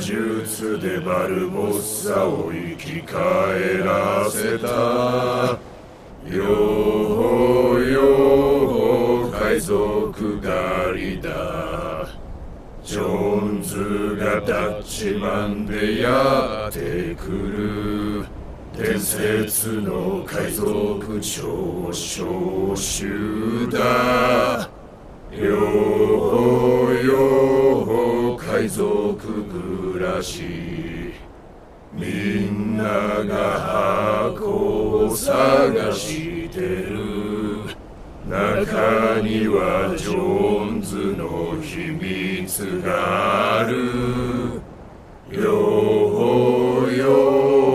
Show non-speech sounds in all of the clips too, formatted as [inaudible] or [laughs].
術でバルボッサを生き返らせた。よほよほ海賊狩りだ。ジョーンズがダッチマンでやってくる。伝説の海賊超召集。ジョーンズの秘密がある。よほよ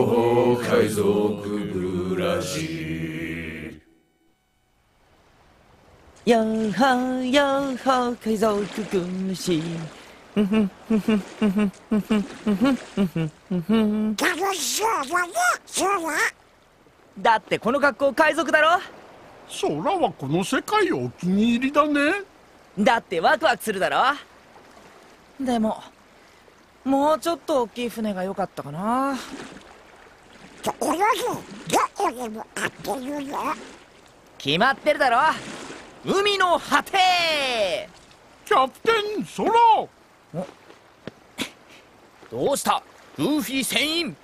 ほ海賊暮らしよーほーよーほー海賊暮らし楽しそうだねそうだだってこの格好海賊だろ空はこの世界お気に入りだね。だってワクワクするだろ？でももうちょっと大きい船が良かったかな。ところでどこでも当てるよ決まってるだろ？海の果て！キャプテン空どうした？グーフィー船員。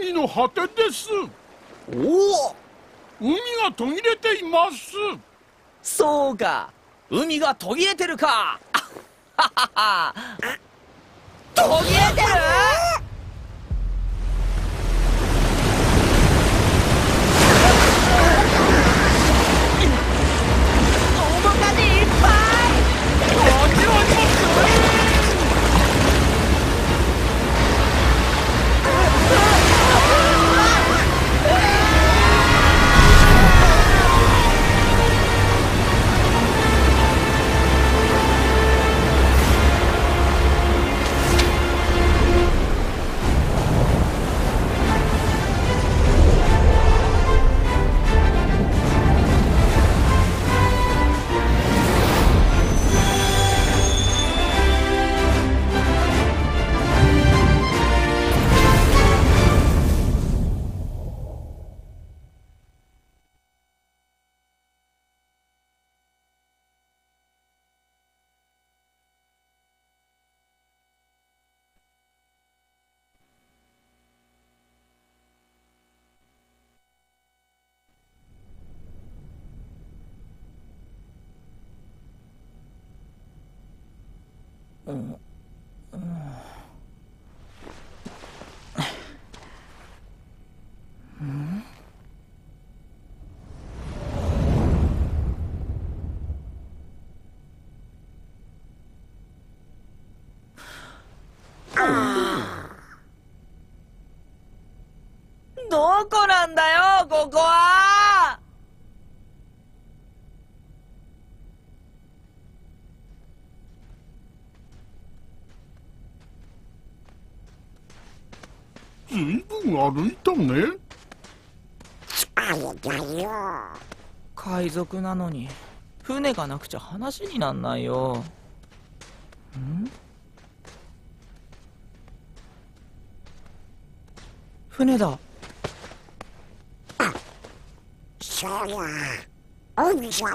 海の果てです。おお海が途切れています。そうか。海が途切れてるか。あははは。途切れてる？どこなんだよここは。ずいぶん歩いたね。海賊なのに船がなくちゃ話になんないよ。ん？船だそりゃ海じゃ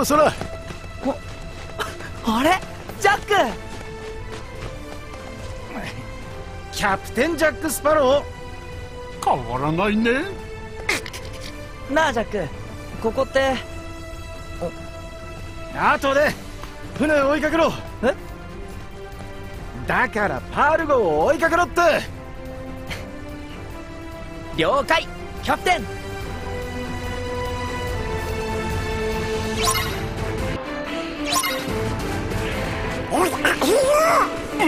うそらあれ？ジャック。キャプテンジャック・スパロー。変わらないね。なあジャック。ここって。後で船を追いかけろ。え？だからパール号を追いかけろって。了解キャプテン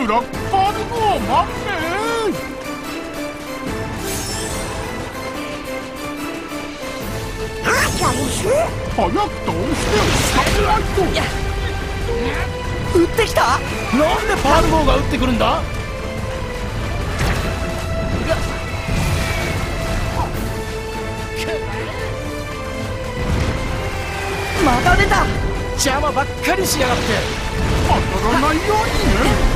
ブラックパール号待って。早く倒して。させないと撃って。きたなんでパール号が撃って。くるんだまた出た邪魔ばっかりしやがって。当たらないようにね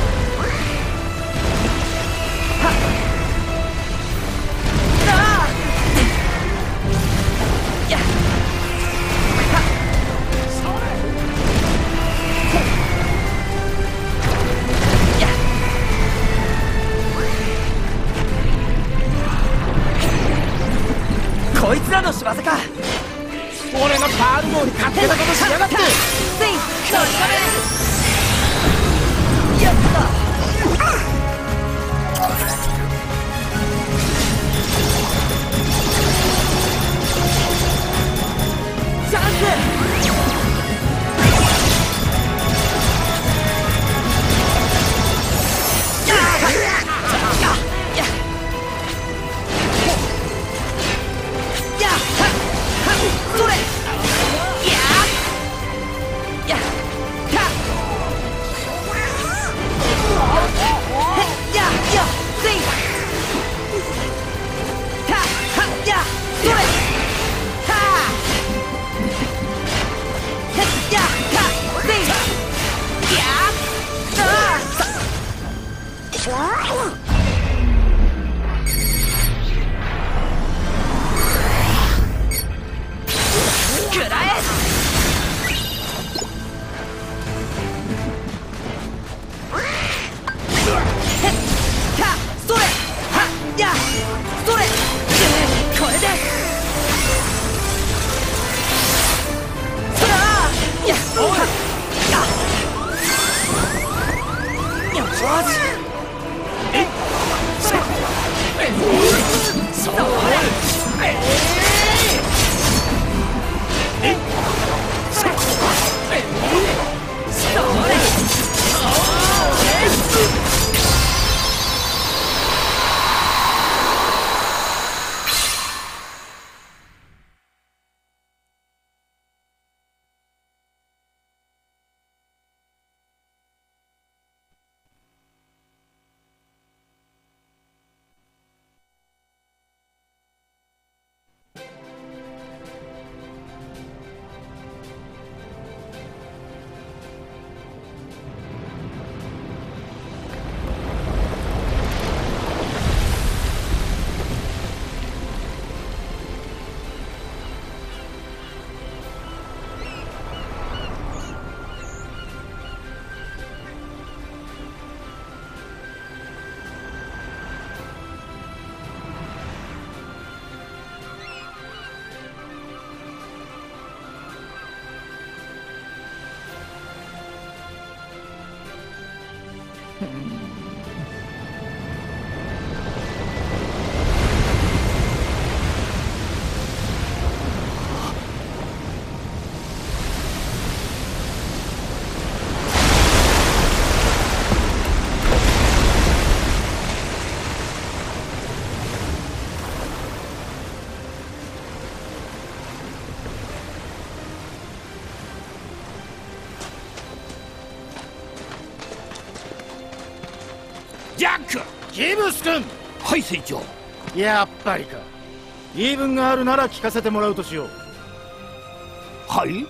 ギブス君。はい船長やっぱりか。言い分があるなら聞かせてもらうとしよう。はい。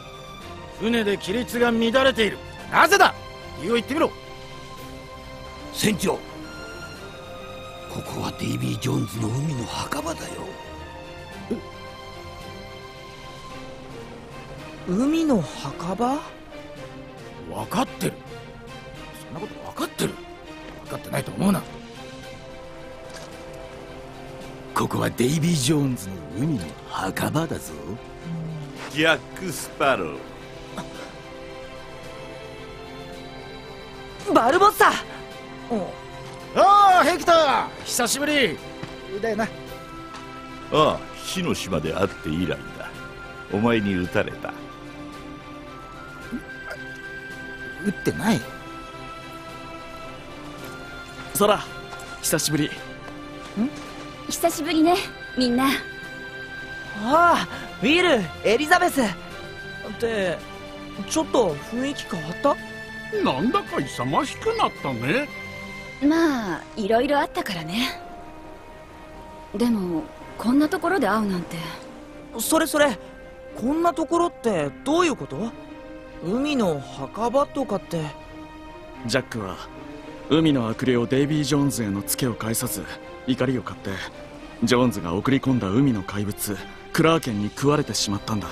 船で規律が乱れている。なぜだ？理由を言ってみろ。船長。ここは DB ジョーンズの海の墓場だよ。海の墓場？分かってるはデイビー・ジョーンズの海の墓場だぞ。ジャック・スパロー。バルボッサ。お。ああヘクター。久しぶり。だよな。ああ死の島で会って以来だ。お前に撃たれた。撃ってない？そら久しぶり久しぶりねみんな。ああウィルエリザベス。ってちょっと雰囲気変わった？なんだか勇ましくなったね。まあいろいろあったからね。でもこんなところで会うなんて。それそれこんなところってどういうこと？海の墓場とかって。ジャックは海の悪霊デイビー・ジョーンズへのツケを返さず怒りを買ってジョーンズが送り込んだ海の怪物クラーケンに食われてしまったんだ。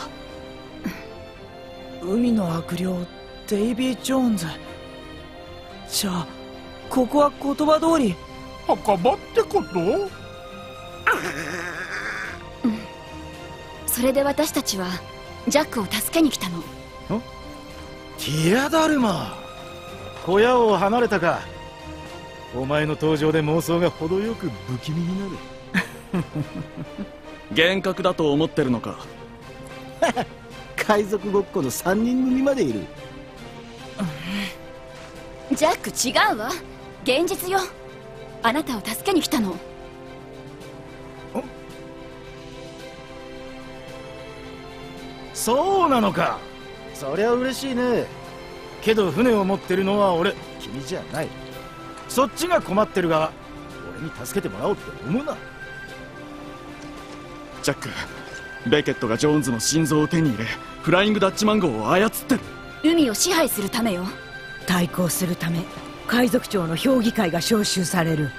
[laughs] 海の悪霊デイビー・ジョーンズ。じゃあここは言葉通り。墓場ってこと？それで私たちはジャックを助けに来たの。ティアダルマ。小屋を離れたかお前の登場で妄想が程よく不気味になる。[laughs] 幻覚だと思ってるのか？[laughs] 海賊ごっこの3人組までいる。ジャック違うわ。現実よ。あなたを助けに来たの。そうなのか。そりゃ嬉しいね。けど船を持ってるのは俺。君じゃないそっちが困ってる側俺に助けてもらおうって思うな。ジャックベケットがジョーンズの心臓を手に入れフライングダッチマンゴーを操ってる。海を支配するためよ。対抗するため海賊長の評議会が招集される。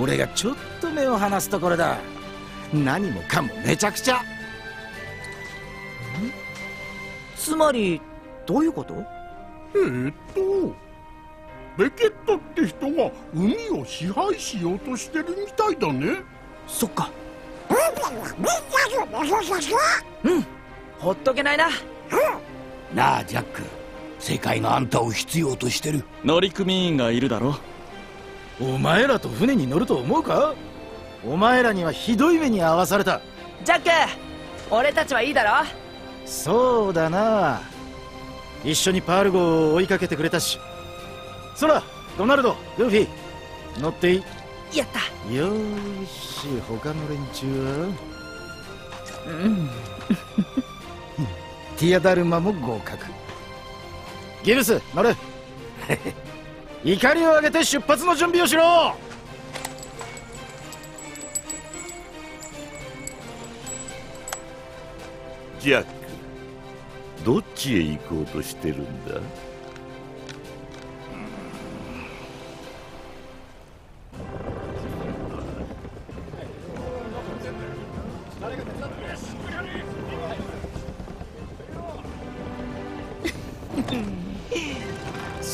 俺がちょっと目を離すところだ。何もかもめちゃくちゃ。つまりどういうこと？えーっとベケットって人が海を支配しようとしてるみたいだね。そっか。海はみん。ほっとけないな。なあジャック。世界があんたを必要としてる。乗組員がいるだろお前らと船に乗ると思うか？お前らにはひどい目に遭わされた。ジャック俺たちはいいだろそうだな。一緒にパール号を追いかけてくれたしそらドナルドルフィ。乗っていい？やった。よーし他の連中は？うん。ティアダルマも合格。ギルス乗れ [laughs] 怒りを上げて出発の準備をしろ！ジャックどっちへ行こうとしてるんだ？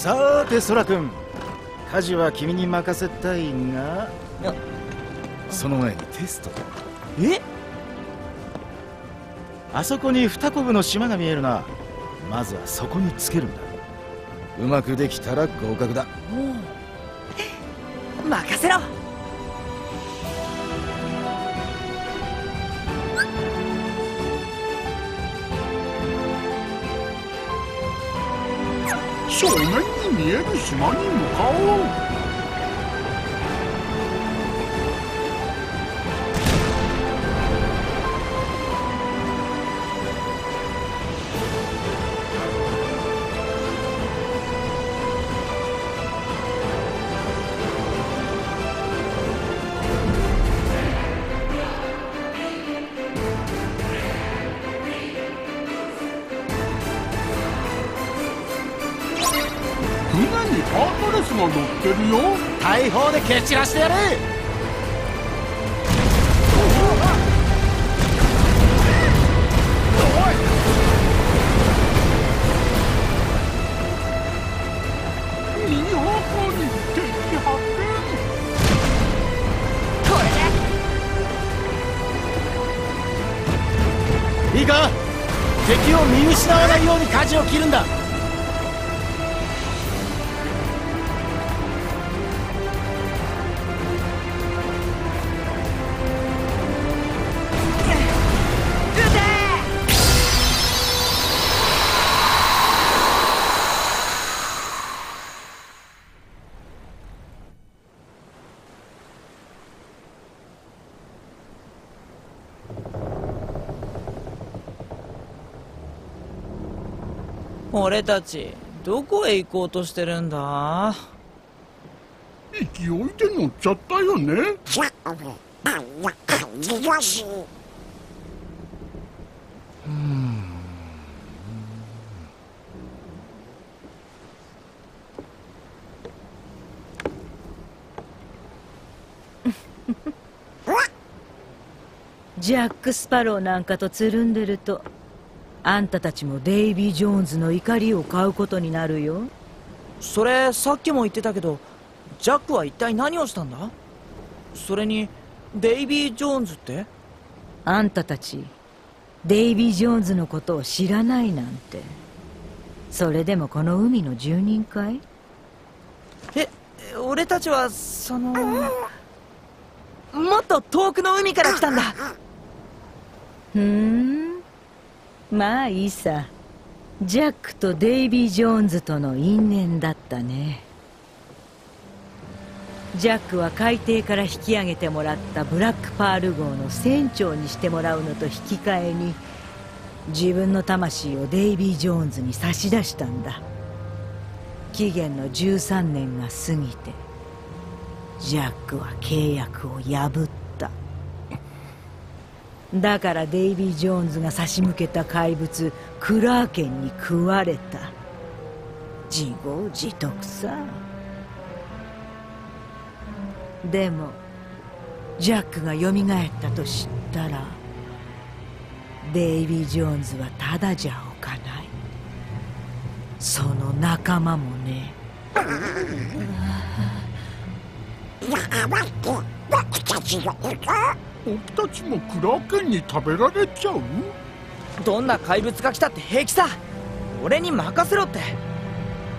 さーてソラ君。家事は君に任せたいがその前にテスト。だえ？あそこに二コブの島が見えるな。まずはそこにつけるんだ。うまくできたら合格だ。任せろ正面に見える島に向か散らしてやる。いいか敵を見失わないように舵を切るんだ。俺たちどこへ行こうとしてるんだ？勢いで乗っちゃったよね。じゃああん。[laughs] ジャック・スパローなんかとつるんでるとあんたたちもデイビー・ジョーンズの怒りを買うことになるよ。それさっきも言ってたけどジャックは一体何をしたんだ？それにデイビー・ジョーンズって？あんたたちデイビー・ジョーンズのことを知らないなんて。それでもこの海の住人かい？え俺たちはそのもっと遠くの海から来たんだ。ふーんまあいいさ。ジャックとデイビー・ジョーンズとの因縁だったね。ジャックは海底から引き上げてもらったブラックパール号の船長にしてもらうのと引き換えに自分の魂をデイビー・ジョーンズに差し出したんだ。期限の13年が過ぎてジャックは契約を破った。だからデイビー・ジョーンズが差し向けた怪物クラーケンに食われた。自業自得さ。でもジャックが蘇ったと知ったらデイビー・ジョーンズはただじゃおかない。その仲間もね。[laughs] やばいって僕たちが行こ僕たちもクラーケンに食べられちゃう？どんな怪物が来たって平気さ。俺に任せろって。へ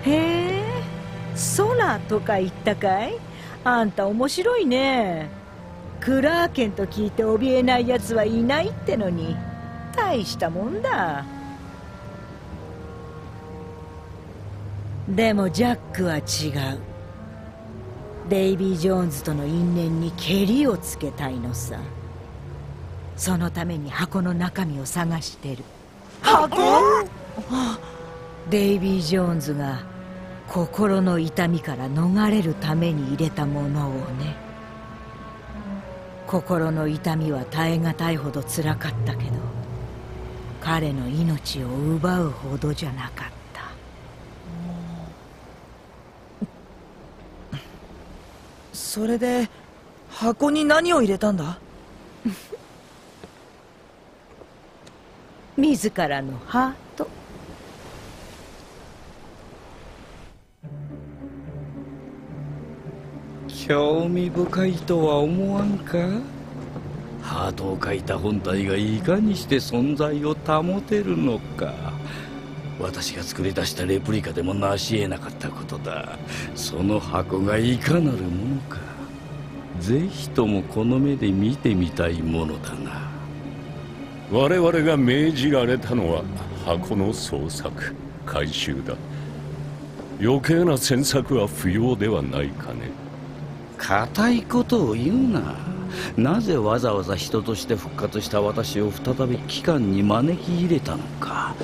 え空とか言ったかい？あんた面白いね。クラーケンと聞いて怯えない奴はいないってのに。大したもんだ。でもジャックは違うデイビー・ジョーンズとの因縁にケリをつけたいのさ。そのために箱の中身を探してる。箱？デイビー・ジョーンズが心の痛みから逃れるために入れたものをね。心の痛みは耐え難いほど辛かったけど彼の命を奪うほどじゃなかったそれで箱に何を入れたんだ？[laughs] 自らのハート。興味深いとは思わんか？ハートを書いた本体がいかにして存在を保てるのか？私が作り出したレプリカでも成し得なかったことだ。その箱がいかなるものか。ぜひともこの目で見てみたいものだな。我々が命じられたのは箱の捜索回収だ。余計な詮索は不要ではないかね。固いことを言うな。なぜわざわざ人として復活した私を再び機関に招き入れたのか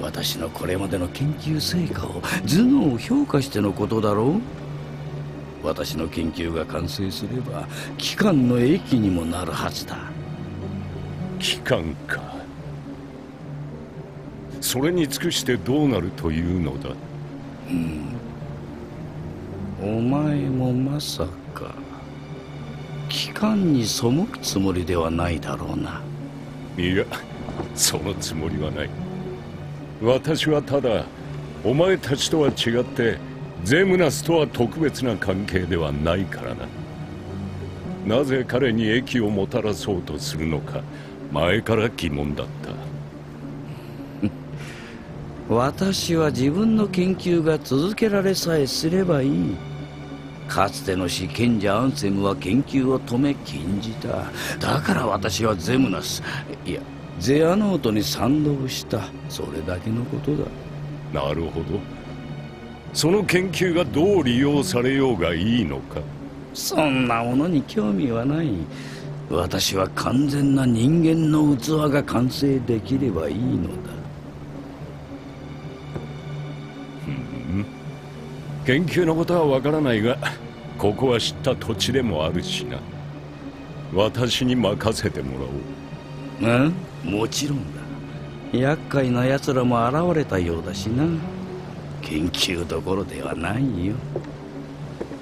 私のこれまでの研究成果を頭脳を評価してのことだろう。私の研究が完成すれば機関の益にもなるはずだ。機関か。それに尽くしてどうなるというのだ？お前もまさか機関に背くつもりではないだろうな。いやそのつもりはない私はただお前たちとは違ってゼムナスとは特別な関係ではないからな。なぜ彼に益をもたらそうとするのか前から疑問だった。[laughs] 私は自分の研究が続けられさえすればいい。かつての死賢者アンセムは研究を止め禁じた。だから私はゼムナス。いやゼアノートに賛同した。それだけのことだ。なるほど。その研究がどう利用されようがいいのか。そんなものに興味はない。私は完全な人間の器が完成できればいいのだ。研究のことはわからないがここは知った土地でもあるしな。私に任せてもらおううんもちろんだ。厄介な奴らも現れたようだしな。研究どころではないよ。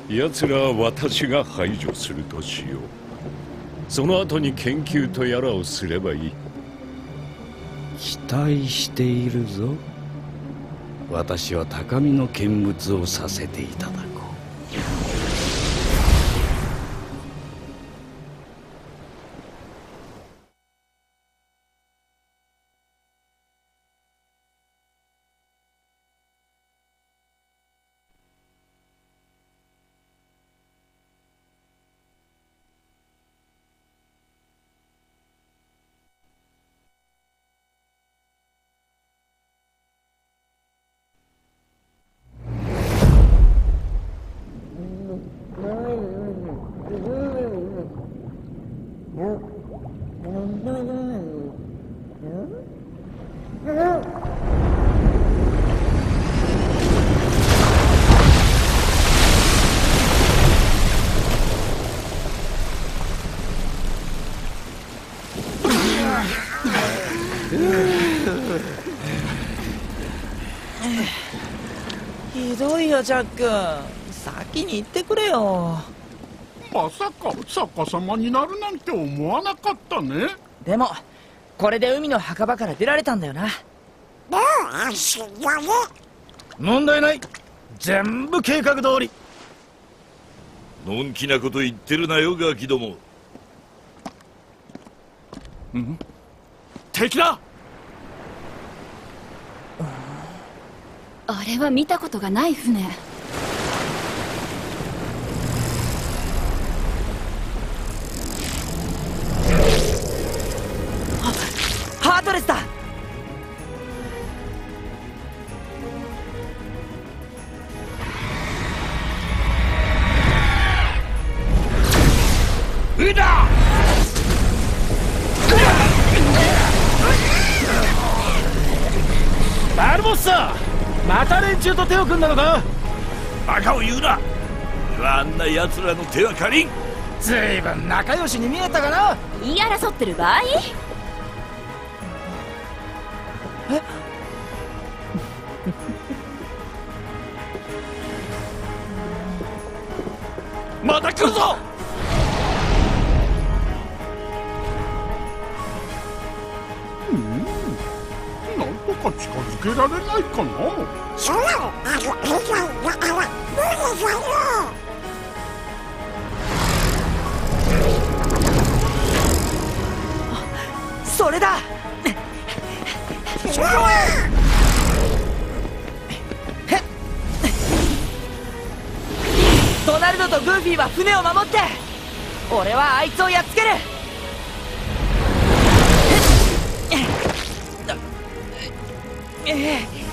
奴らは私が排除するとしよう。その後に研究とやらをすればいい。期待しているぞ。私は高みの見物をさせていただこよジャック先に行ってくれよ。まさか逆さまになるなんて思わなかったね。でもこれで海の墓場から出られたんだよな。どう安心だね。問題ない。全部計画通り。のんきなこと言ってるなよガキども。敵だあれは見たことがない船。ハートレスだ。連中と手を組んだのか？バカを言うな。俺はあんな奴らの手は借り。んずいぶん仲良しに見えたかな？言い争ってる場合？[laughs] また来るぞか近づけられないかな？そのある以外だから無理だよそれだそれはドナルドとグーフィーは船を守って俺はあいつをやっつけるええ。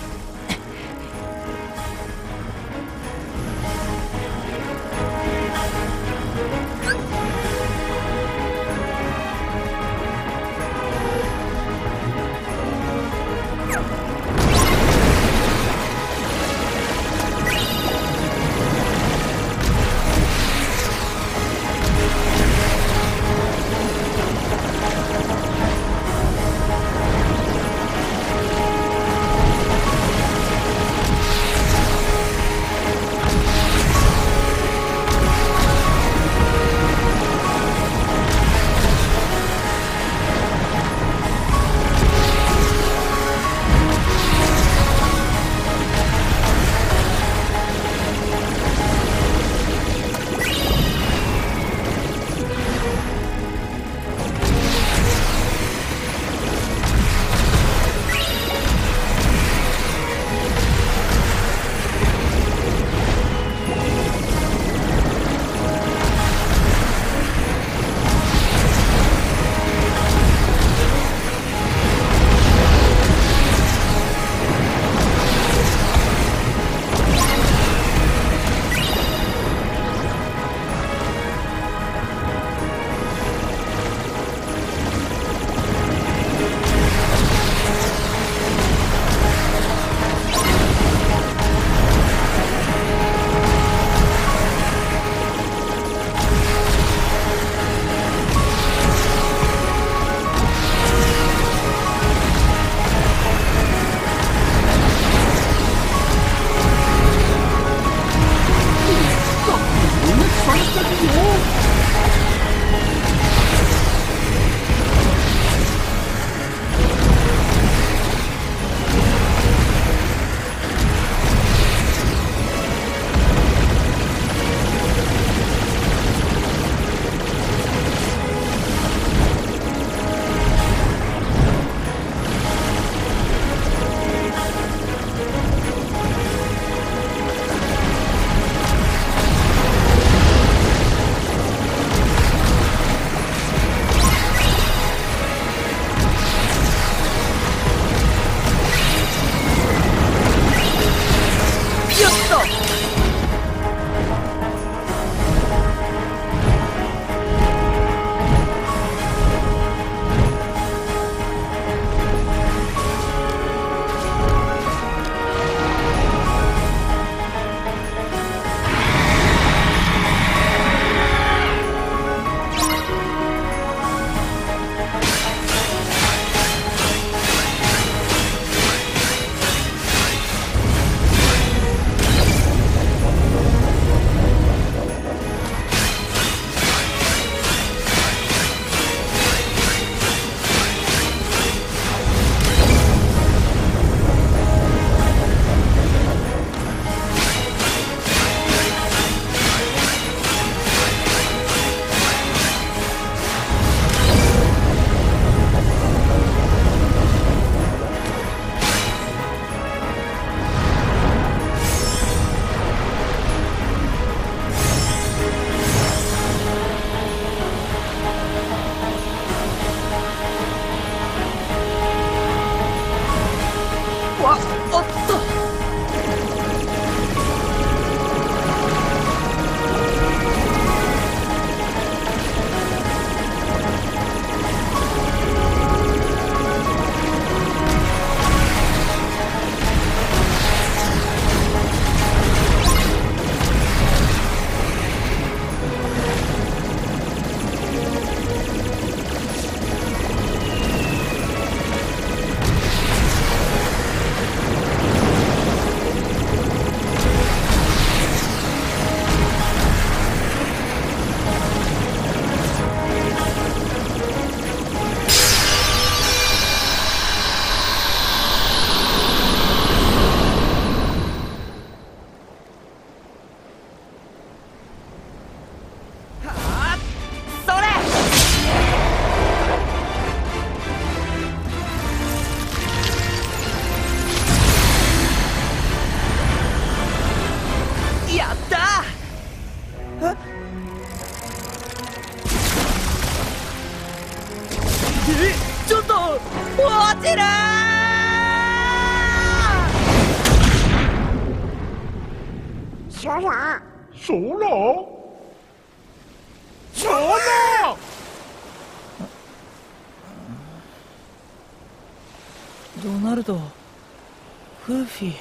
フーフィー。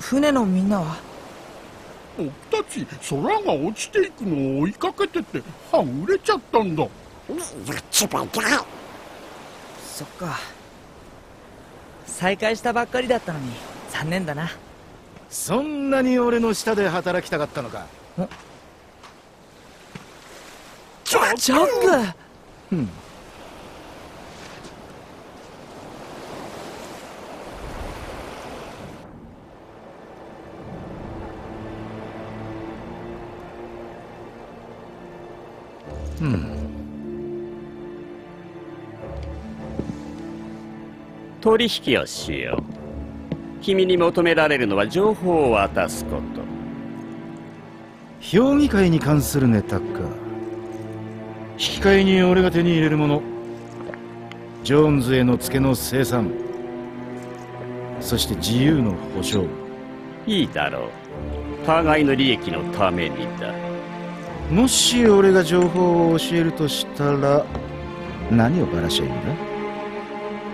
船のみんなは？僕たち空が落ちていくのを追いかけててはぐれちゃったんだ。みんなつべだそっか。再会したばっかりだったのに残念だな。そんなに俺の下で働きたかったのか？ジャックうん取引をしよう君に求められるのは情報を渡すこと評議会に関するネタか引き換えに俺が手に入れるもの。ジョーンズへのツケの生産。そして自由の保証。いいだろう。互いの利益のためにだ。もし俺が情報を教えるとしたら何をばらしゃいいんだ？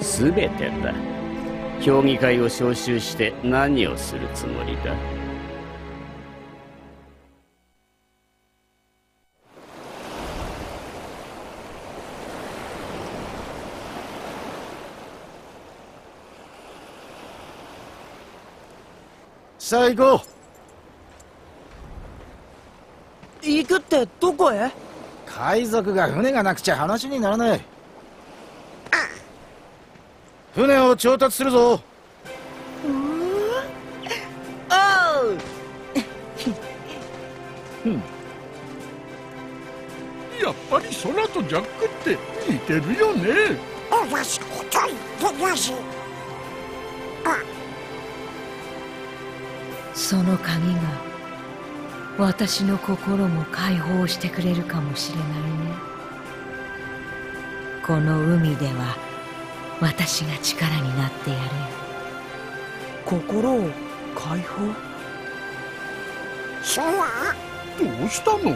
全てだ。評議会を招集して何をするつもりだ？さあ行こう行くってどこへ？海賊が船がなくちゃ話にならない。船を調達するぞ。おう。やっぱり空とジャックって似てるよねその鍵が私の心も解放してくれるかもしれないね。この海では私が力になってやる。よ心を解放？そらどうしたの？う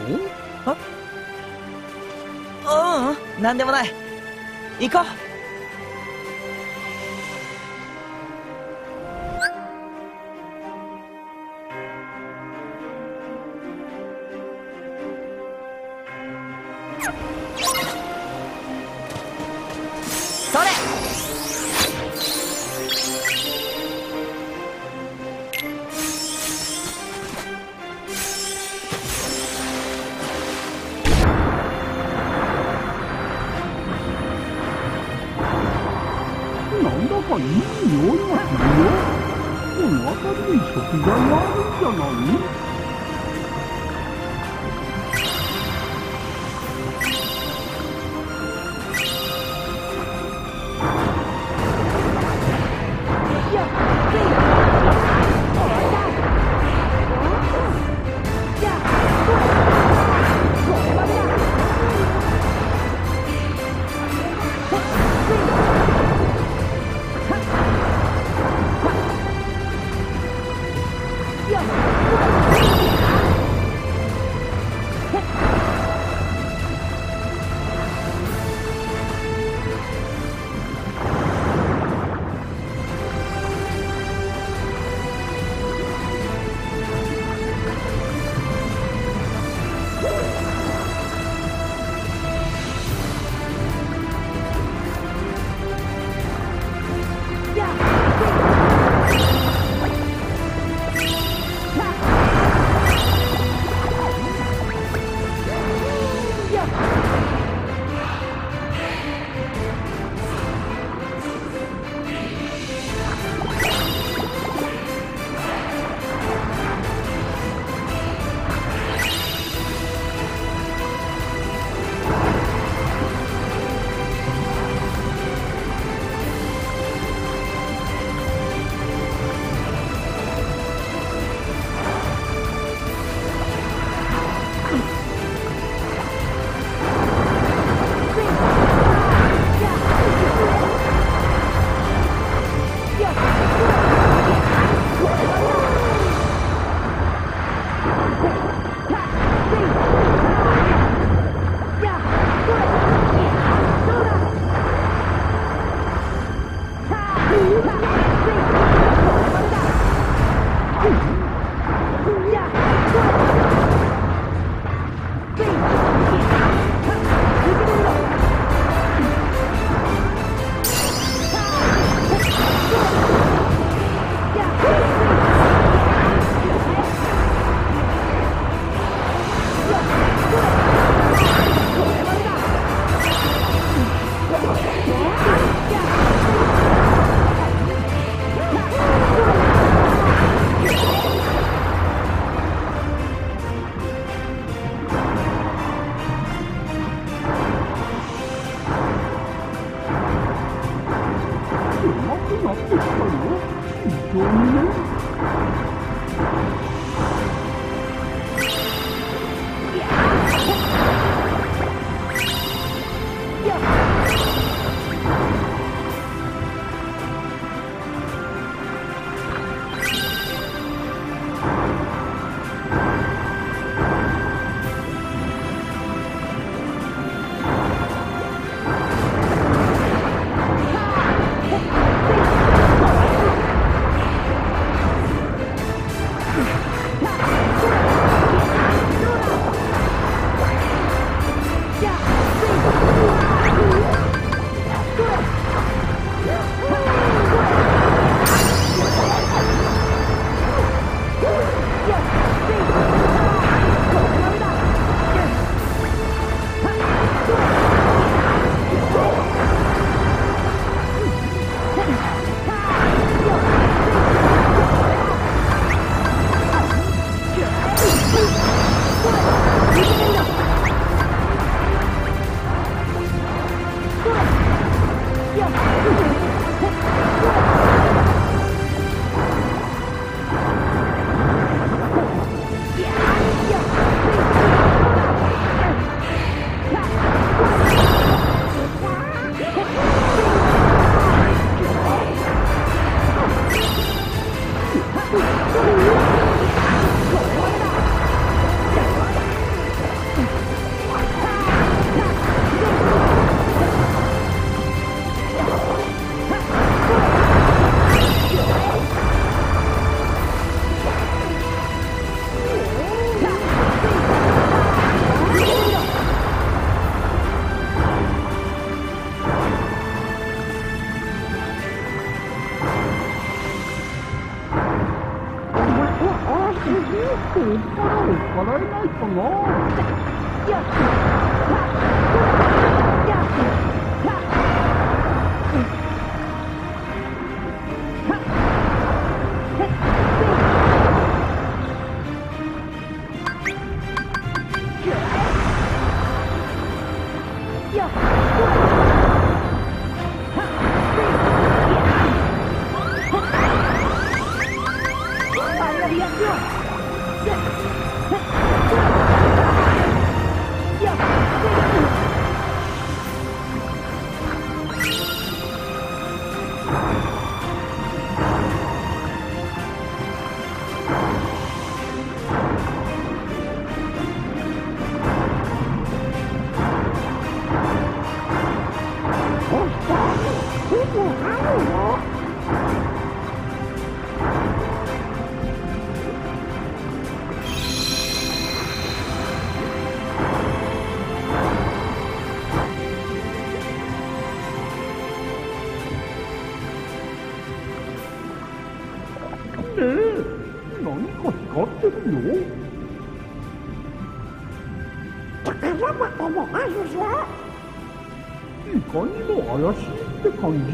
うんなんでもない。行こう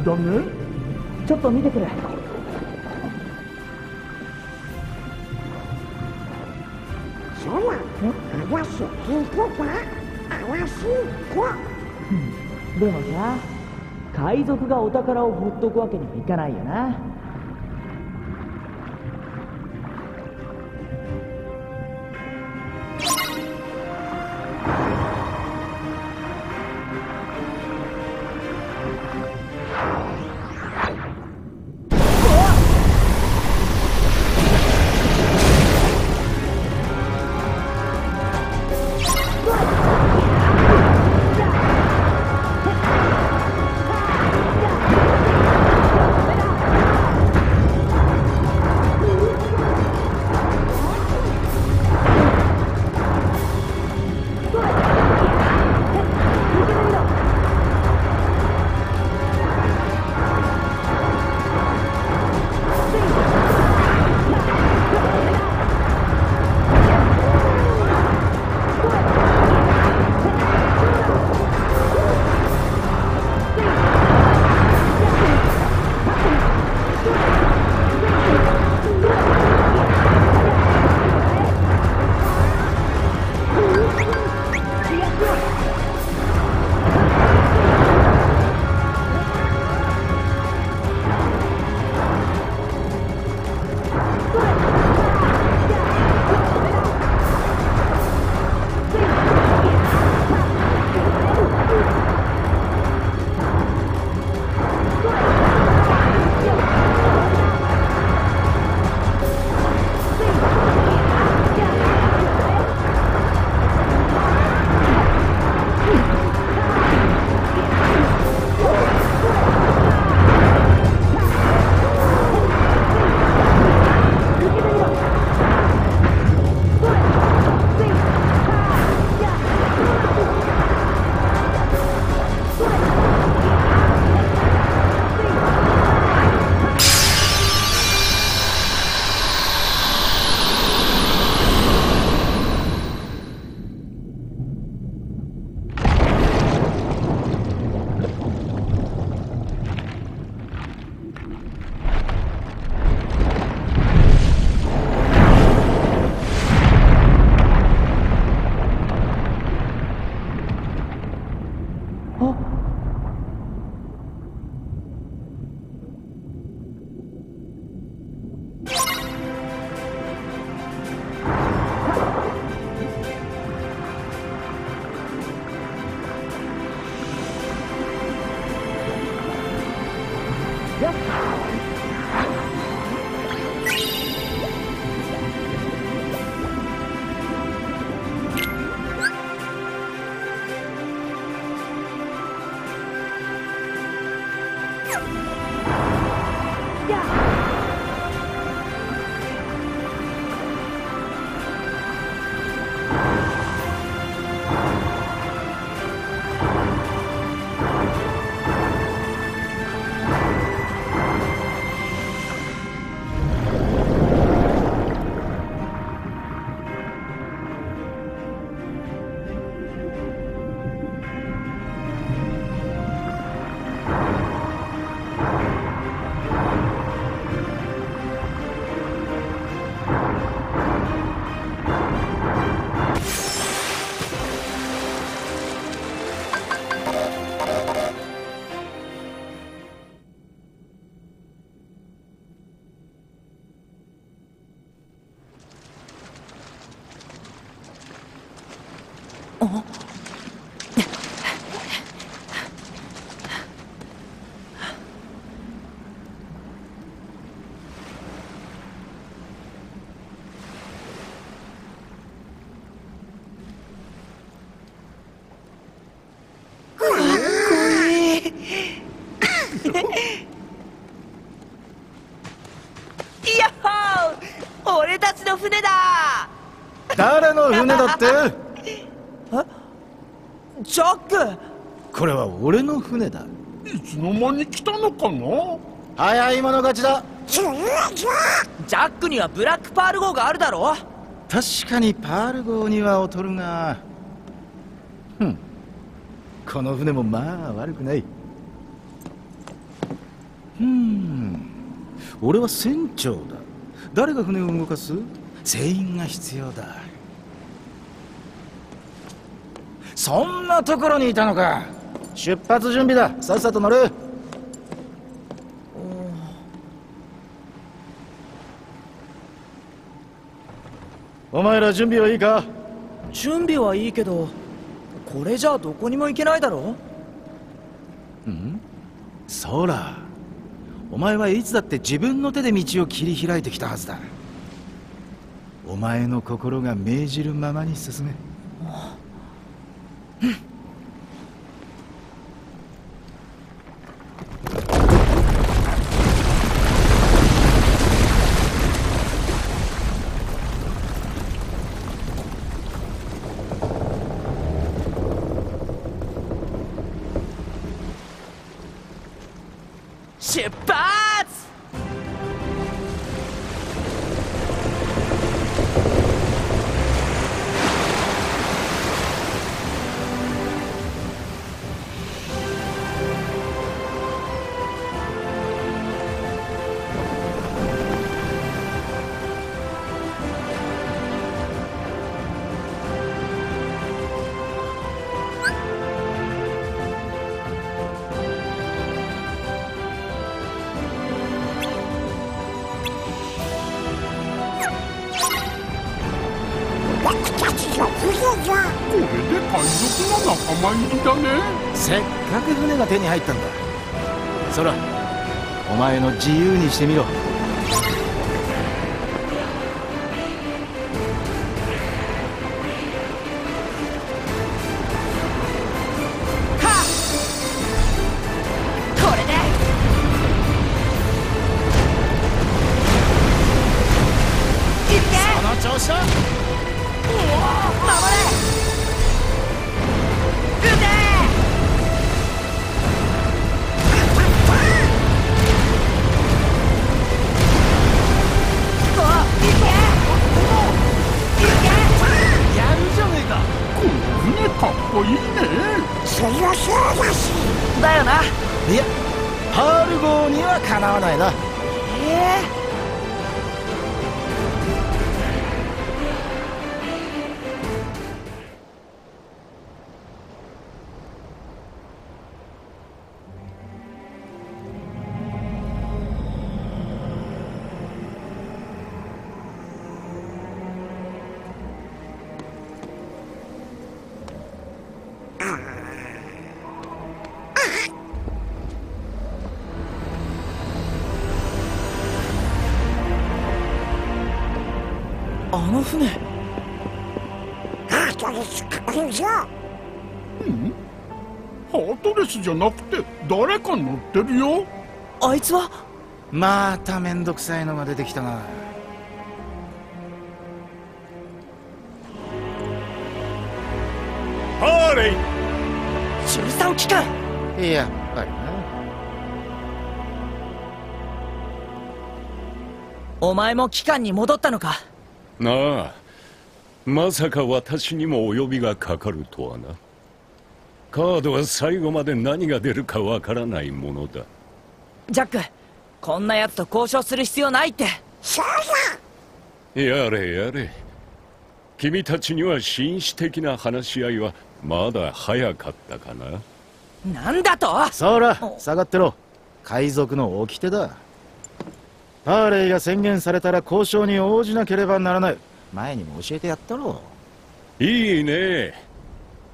だねちょっと見てくるそら怪しい子か怪しい子。でもさ海賊がお宝をほっとくわけにはいかないよな誰の船だって。ジャック！これは俺の船だ。いつの間に来たのかな？早い者勝ちだ。ジャックにはブラックパール号があるだろ？確かにパール号には劣るが。ふん。この船もまあ悪くない。ふん。俺は船長だ。誰が船を動かす？全員が必要だそんなところにいたのか。出発準備だ。さっさと乗る。お前ら準備はいいか？準備はいいけどこれじゃあどこにも行けないだろ？ん？そら。お前はいつだって自分の手で道を切り開いてきたはずだ。お前の心が命じるままに進め出にしてみろ。えじゃなくて誰か乗ってるよ。あいつは？まためんどくさいのが出てきたな。ハーレイ。13機関。やっぱりなお前も機関に戻ったのか？なあまさか私にもお呼びがかかるとはなカードは最後まで何が出るかわからないものだ。ジャックこんな奴と交渉する必要ないって。そうだやれやれ。君たちには紳士的な話し合いはまだ早かったかな？なんだと？そら下がってろ。海賊の掟だ。ハーレイが宣言されたら交渉に応じなければならない。前にも教えてやったろ。いいね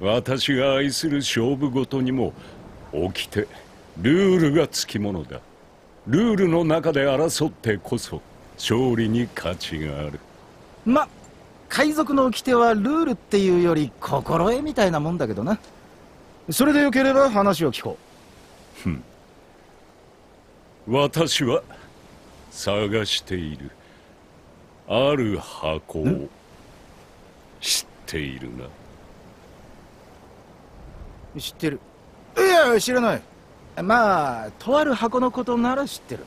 私が愛する勝負ごとにも掟ルールがつきものだ。ルールの中で争ってこそ勝利に価値がある。ま海賊の掟はルールっていうより心得みたいなもんだけどな。それでよければ話を聞こふん。私は探している。ある箱を知っているな。う知ってる。いや知らない。まあとある箱のことなら知ってる。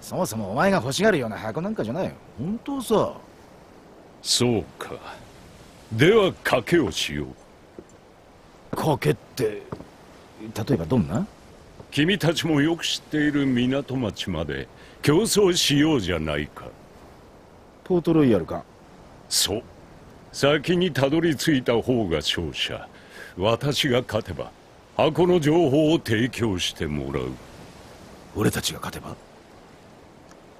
そもそもお前が欲しがるような箱なんかじゃないよ。本当さ。そうか。では賭けをしよう。賭けって例えばどんな？君たちもよく知っている港町まで競争しようじゃないか。ポートロイヤルか。そう。先にたどり着いた方が勝者私が勝てば箱の情報を提供してもらう。俺たちが勝てば？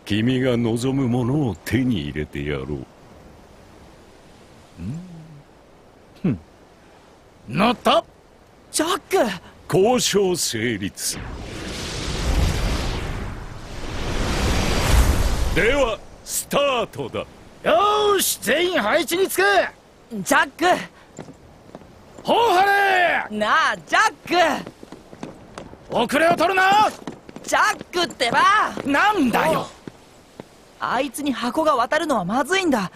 君が望むものを手に入れてやろう。乗った？ジャック！交渉成立。ではスタートだ。よーし全員配置につく！ジャックほうはなあジャッれ遅れを取るな!クジャックってば!なんだよ!あいつに箱が渡るのはまずいんだ!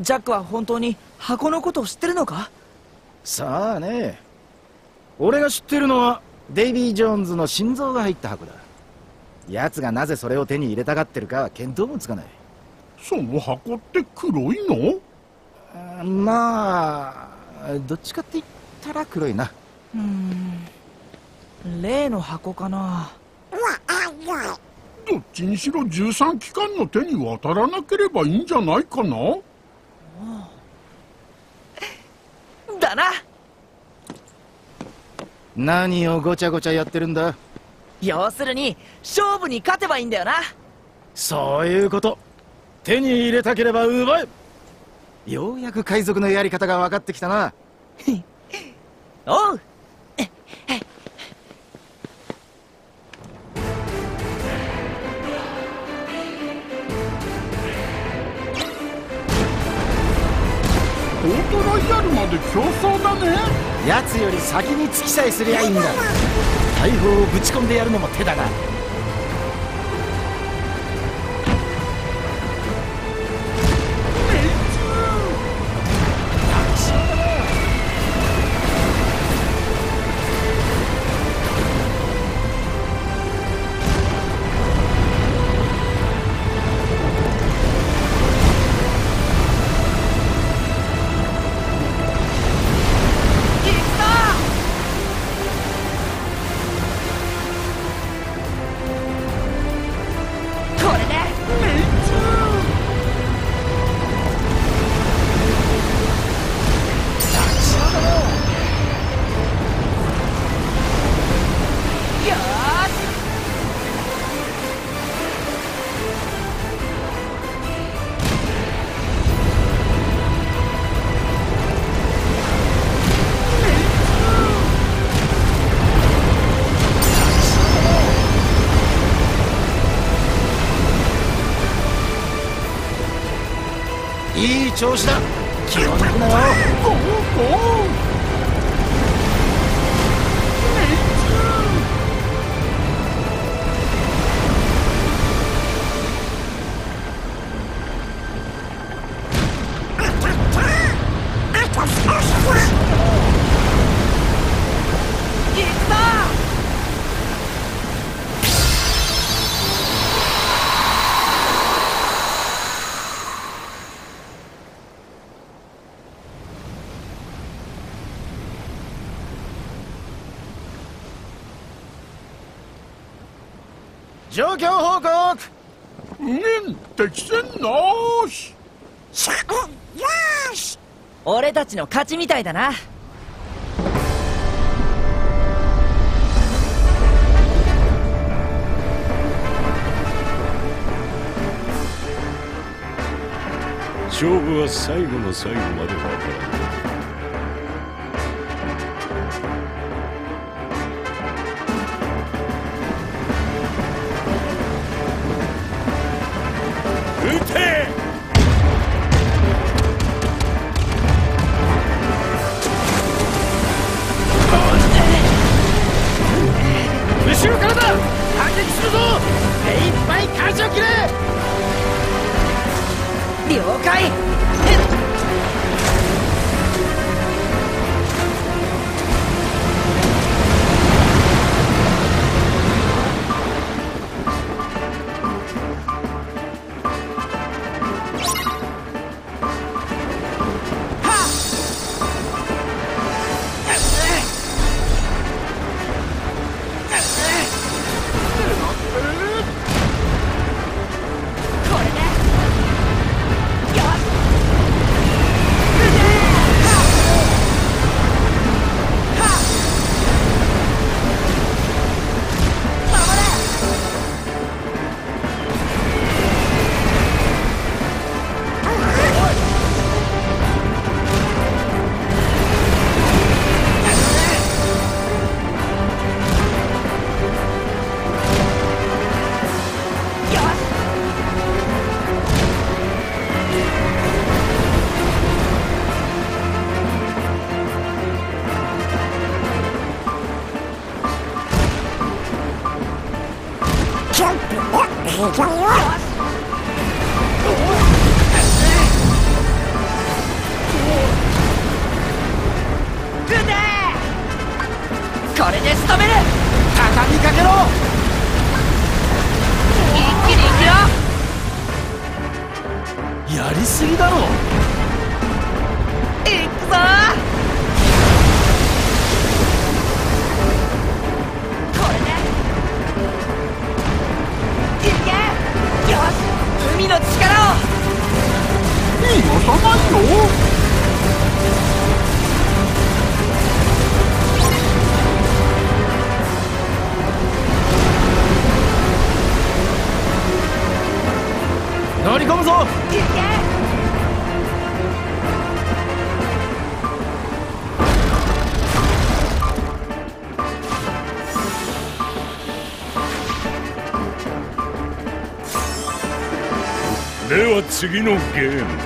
ジャックは本当に箱のことを知ってるのか?さあね。俺が知ってるのはデイビー・ジョーンズの心臓が入った箱だ。奴がなぜそれを手に入れたがってるかは見当もつかない。その箱って黒いの？あまあどっちかって言ったら黒いな。うーん。例の箱かな。どっちにしろ13機関の手に渡らなければいいんじゃないかな。だな。何をごちゃごちゃやってるんだ。要するに勝負に勝てばいいんだよな。そういうこと。手に入れたければ奪え。ようやく海賊のやり方が分かってきたな [laughs] おう。オートロイヤルまで競争だね奴より先に突きさえすりゃいいんだ。大砲をぶち込んでやるのも手だな調子だ。俺たちの勝ちみたいだな。勝負は最後の最後まで分からないぎだろ seguir no game.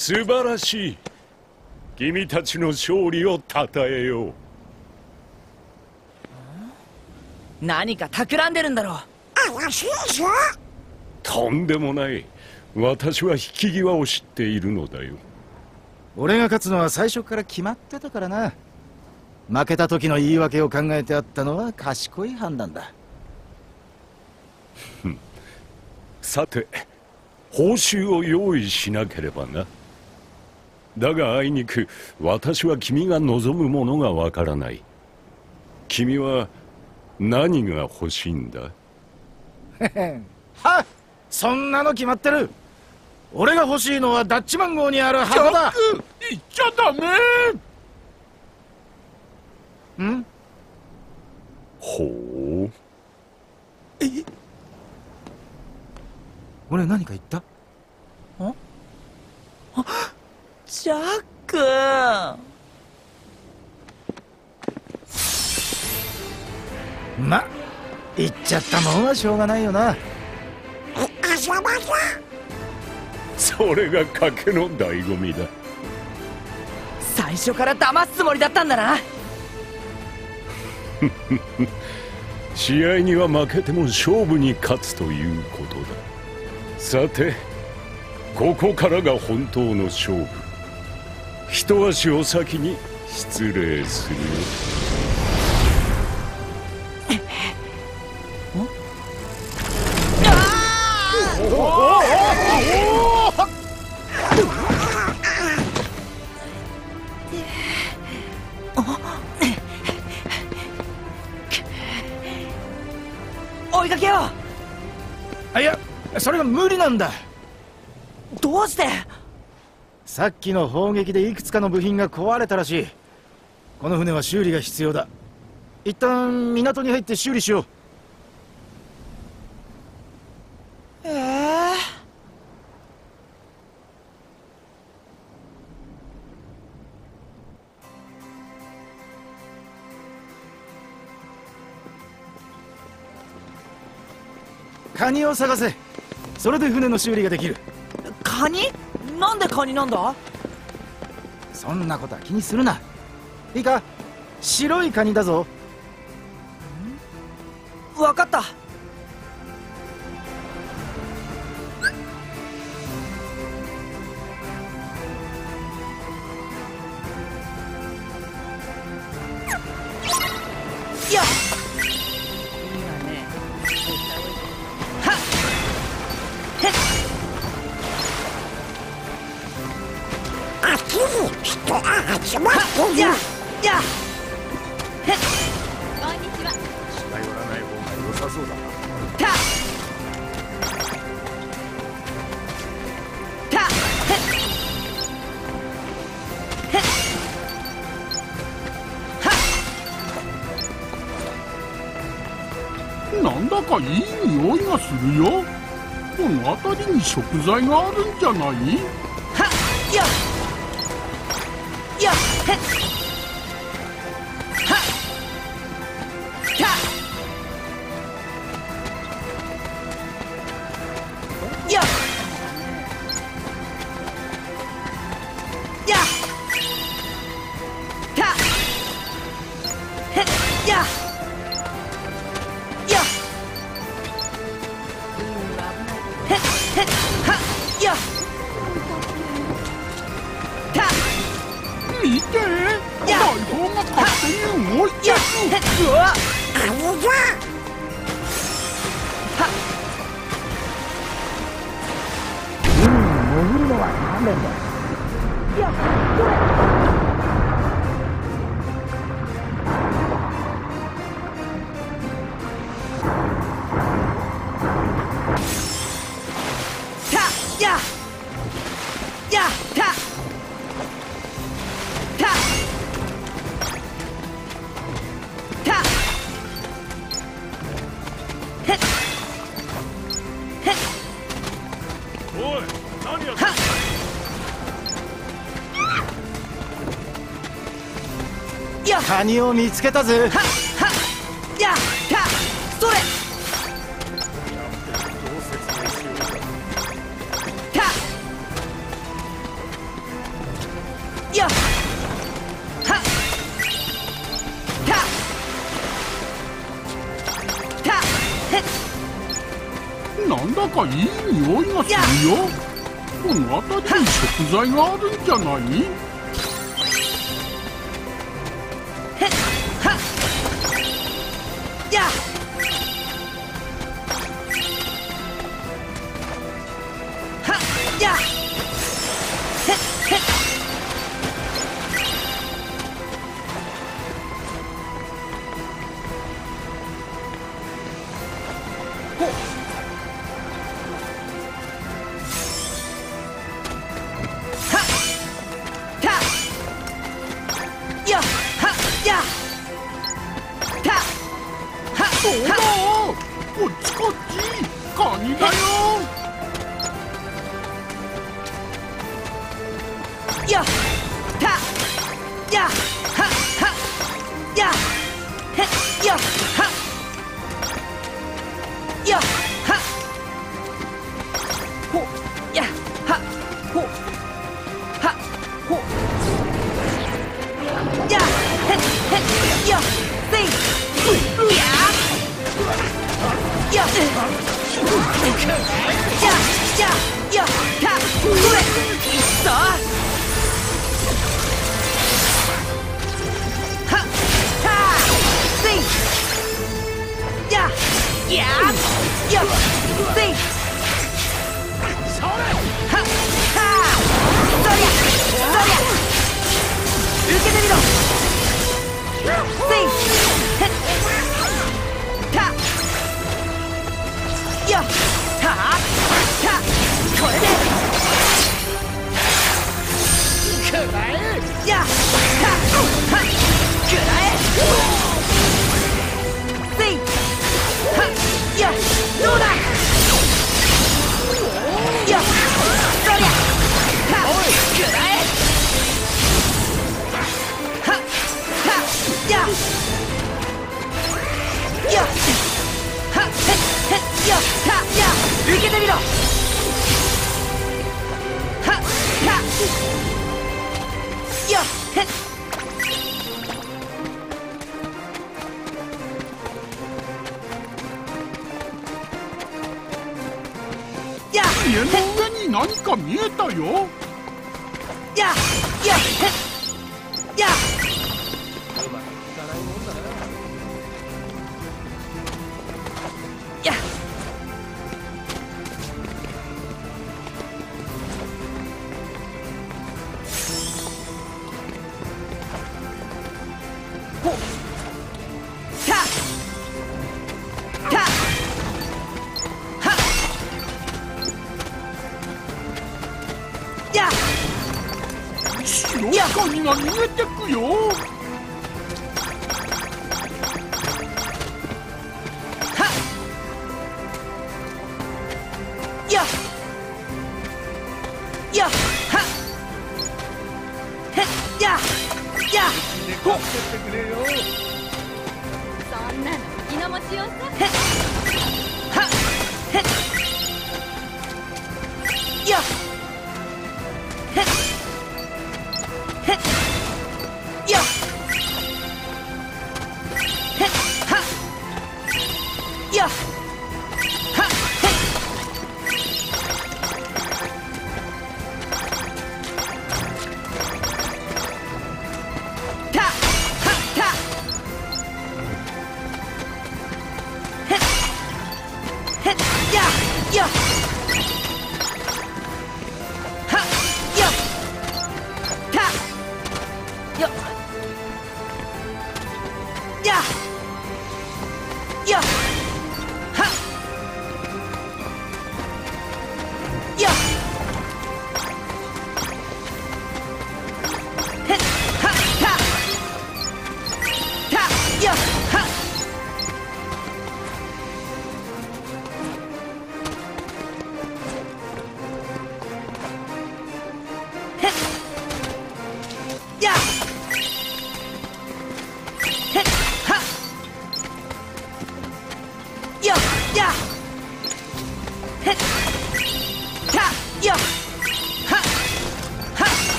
素晴らしい。君たちの勝利をたたえよう。何か企んでるんだろう。怪しいぞとんでもない。私は引き際を知っているのだよ。俺が勝つのは最初から決まってたからな。負けた時の言い訳を考えてあったのは賢い判断だ。さて報酬を用意しなければなだがあいにく私は君が望むものがわからない。君は何が欲しいんだ？はっそんなの決まってる。俺が欲しいのはダッチマン号にある箱だ。言っちゃダメ。ん？ほう。え？俺何か言った？ジャック。ま言っちゃったもんはしょうがないよな。それが賭けの醍醐味だ。最初から騙すつもりだったんだな。[laughs] 試合には負けても勝負に勝つということだ。さてここからが本当の勝負一足お先に失礼するよ。追いかけよあいやそれが無理なんだどうしてさっきの砲撃でいくつかの部品が壊れたらしい。この船は修理が必要だ。一旦港に入って修理しよう。ええカニを探せ。それで船の修理ができる。カニ？なんでカニなんだ？そんなことは気にするな。いいか？白いカニだぞ。わかった材があるんじゃない？カニを見つけたぜ。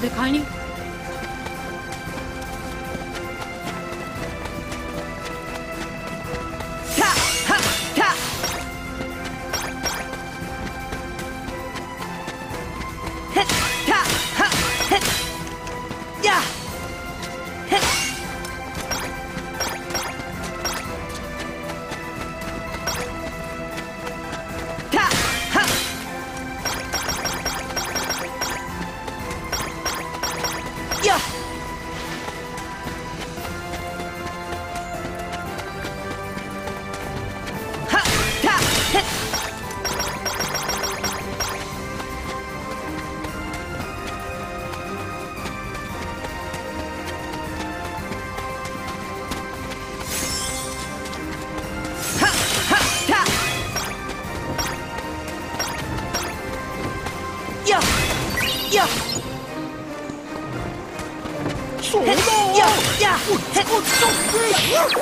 で買いにく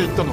っていったの？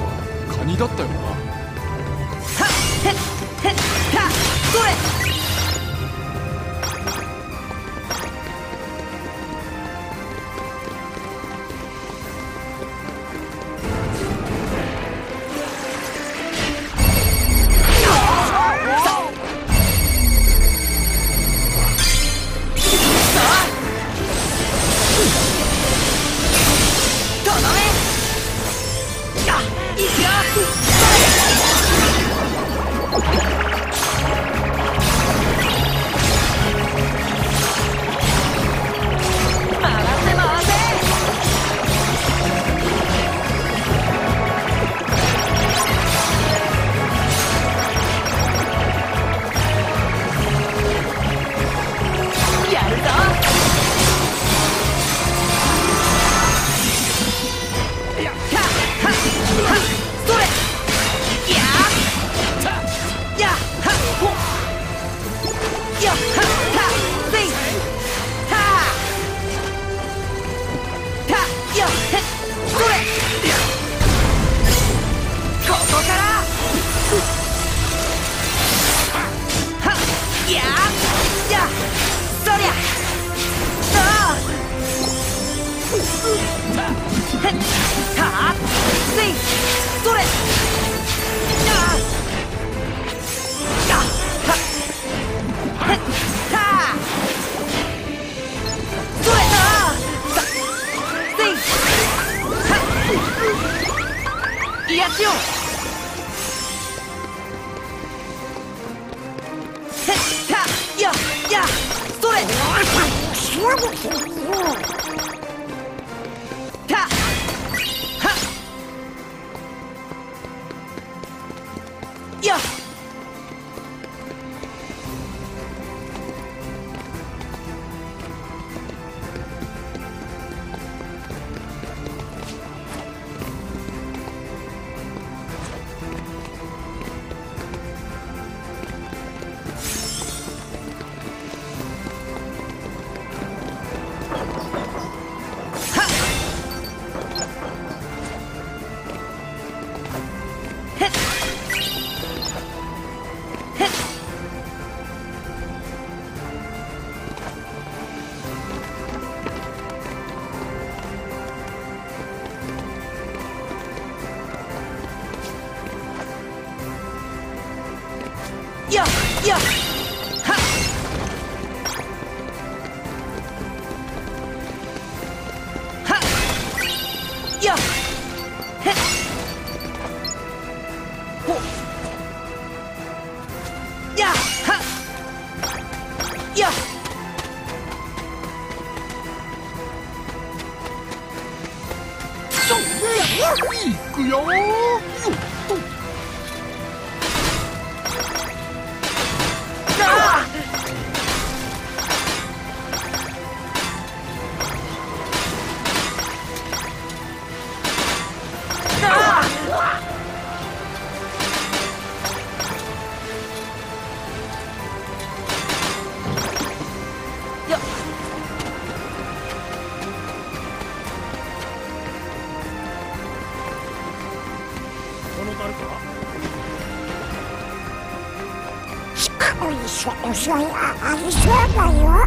いし遅いああり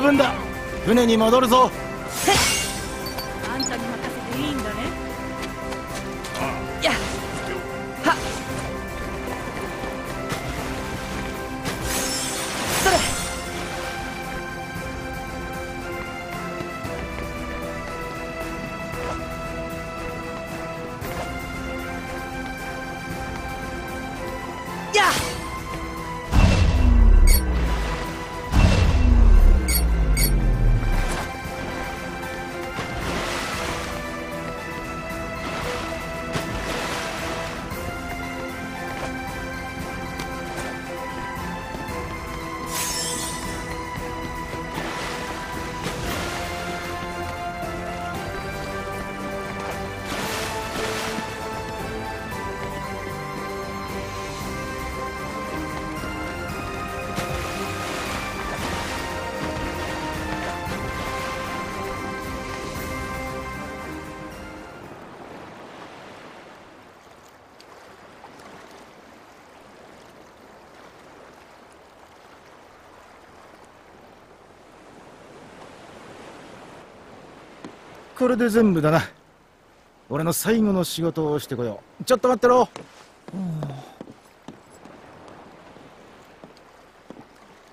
十分だ。船に戻るぞ。これで全部だな。俺の最後の仕事をしてこよう。ちょっと待ってろ。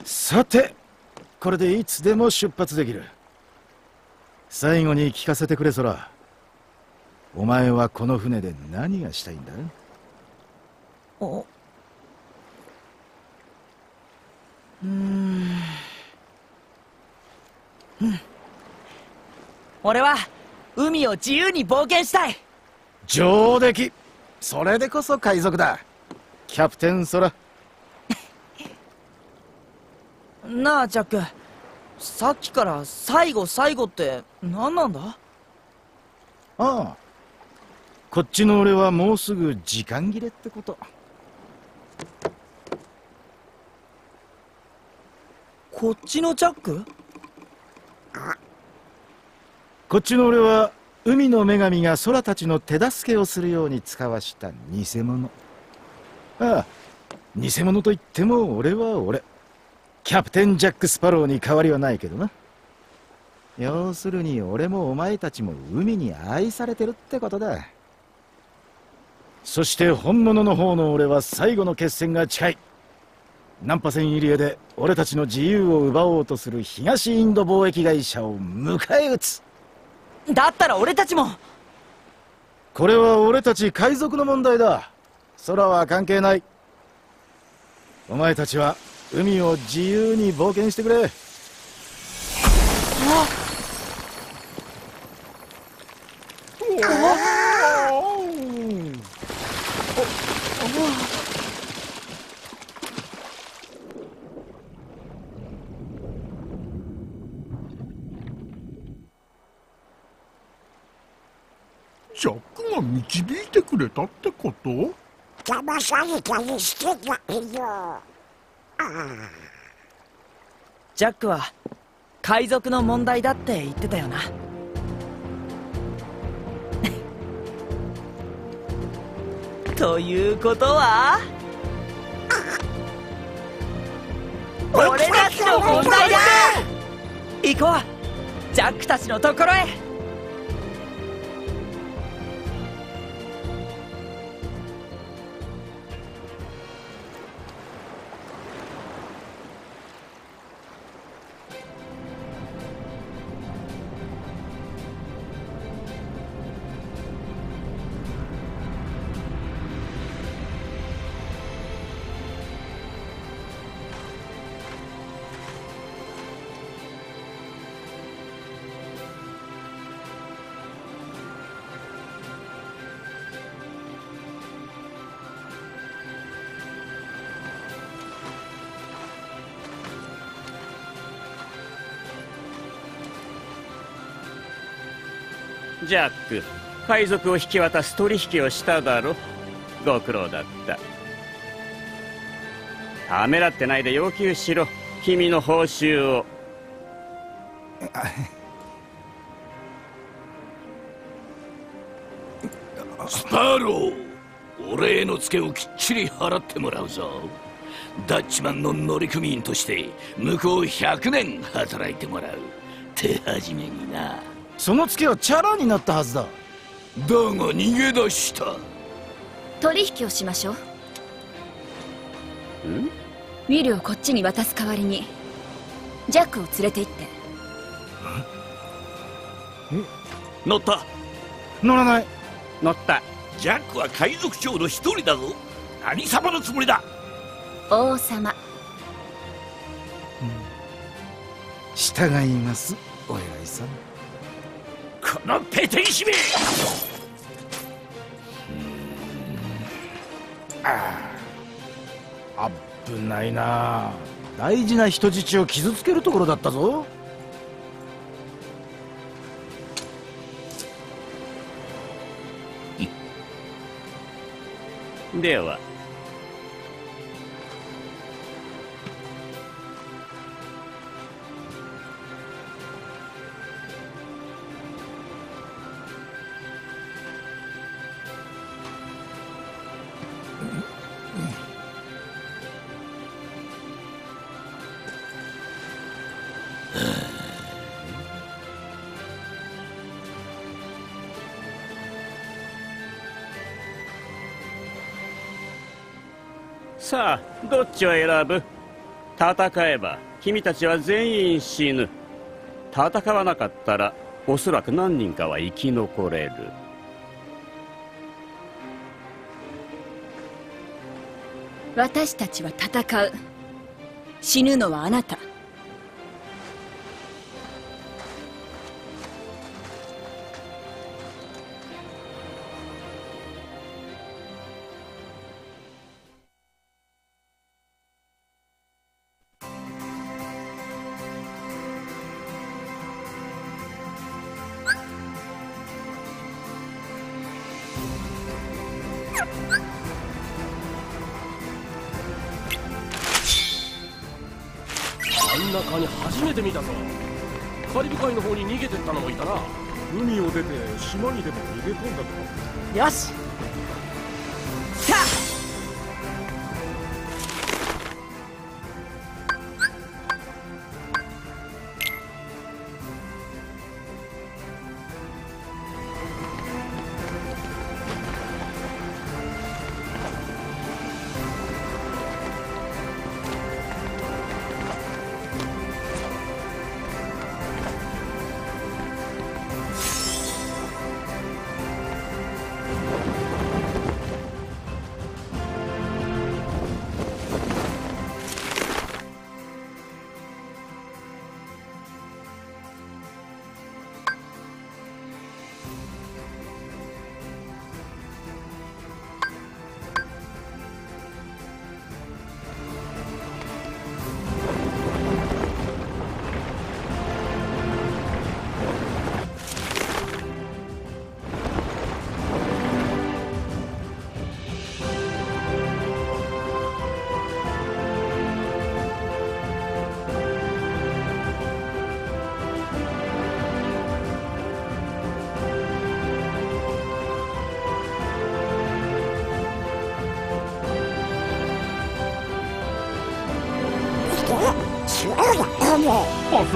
さてこれでいつでも出発できる。最後に聞かせてくれそらお前はこの船で何がしたいんだ？おうーん。うん。俺は海を自由に冒険したい。上出来。それでこそ海賊だ。キャプテンソラ。[laughs] なあジャック。さっきから最後最後って何なんだ？ああ。こっちの俺はもうすぐ時間切れってこと。こっちのジャック？こっちの俺は海の女神が空たちの手助けをするように使わした偽物。ああ偽物といっても俺は俺。キャプテン・ジャック・スパローに変わりはないけどな。要するに俺もお前たちも海に愛されてるってことだ。そして本物の方の俺は最後の決戦が近い。ナンパ船入り江で俺たちの自由を奪おうとする東インド貿易会社を迎え撃つ。だったら俺たちも。これは俺たち海賊の問題だ。空は関係ない。お前たちは海を自由に冒険してくれジャックが導いてくれたってこと？騙されたりしてないよああジャックは海賊の問題だって言ってたよな。[laughs] ということは俺たちの問題だ！行こうジャックたちのところへジャック。海賊を引き渡す取引をしただろ？ご苦労だった。ためらってないで要求しろ。君の報酬を。スパーロー俺へのツケをきっちり払ってもらうぞ。ダッチマンの乗組員として向こう100年働いてもらう。手始めにな。そのツケはチャラになったはずだ。だが逃げ出した。取引をしましょう。ウィルをこっちに渡す代わりにジャックを連れて行って。乗った。乗らない。乗った。ジャックは海賊長の一人だぞ。何様のつもりだ？王様。従いますお偉いさんこのペテン姫。あ危ないな。大事な人質を傷つけるところだったぞ。ではさあどっちを選ぶ？戦えば君たちは全員死ぬ。戦わなかったらおそらく何人かは生き残れる。私たちは戦う。死ぬのはあなた。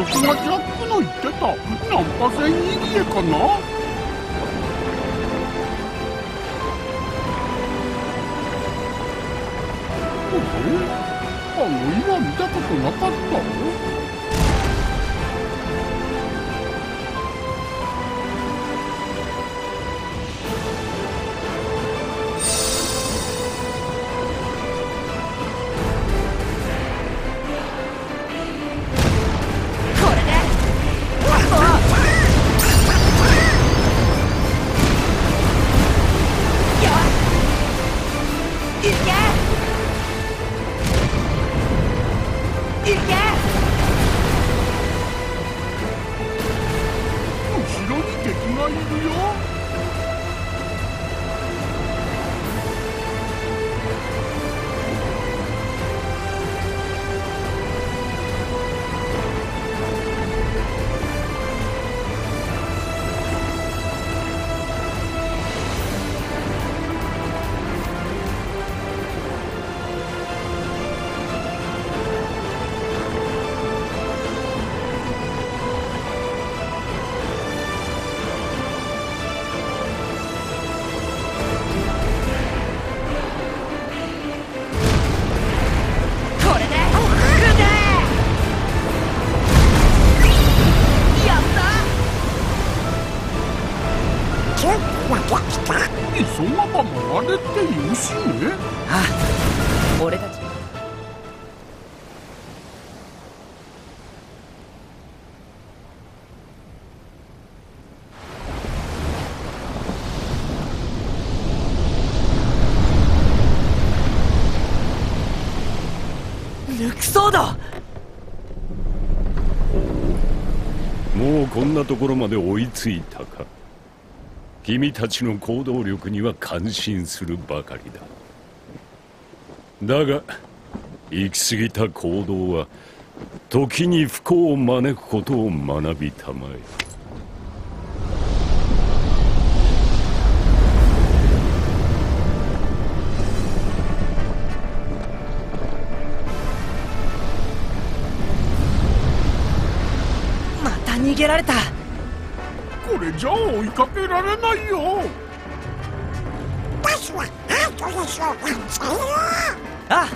そこがジャックの言ってた。ナンパ船入り江かな？まで追いついたか。君たちの行動力には感心するばかりだ。だが行き過ぎた行動は時に不幸を招くことを学びたまえ。また逃げられた。れじゃあ追いかけられないよ。バスはアートでしょうあ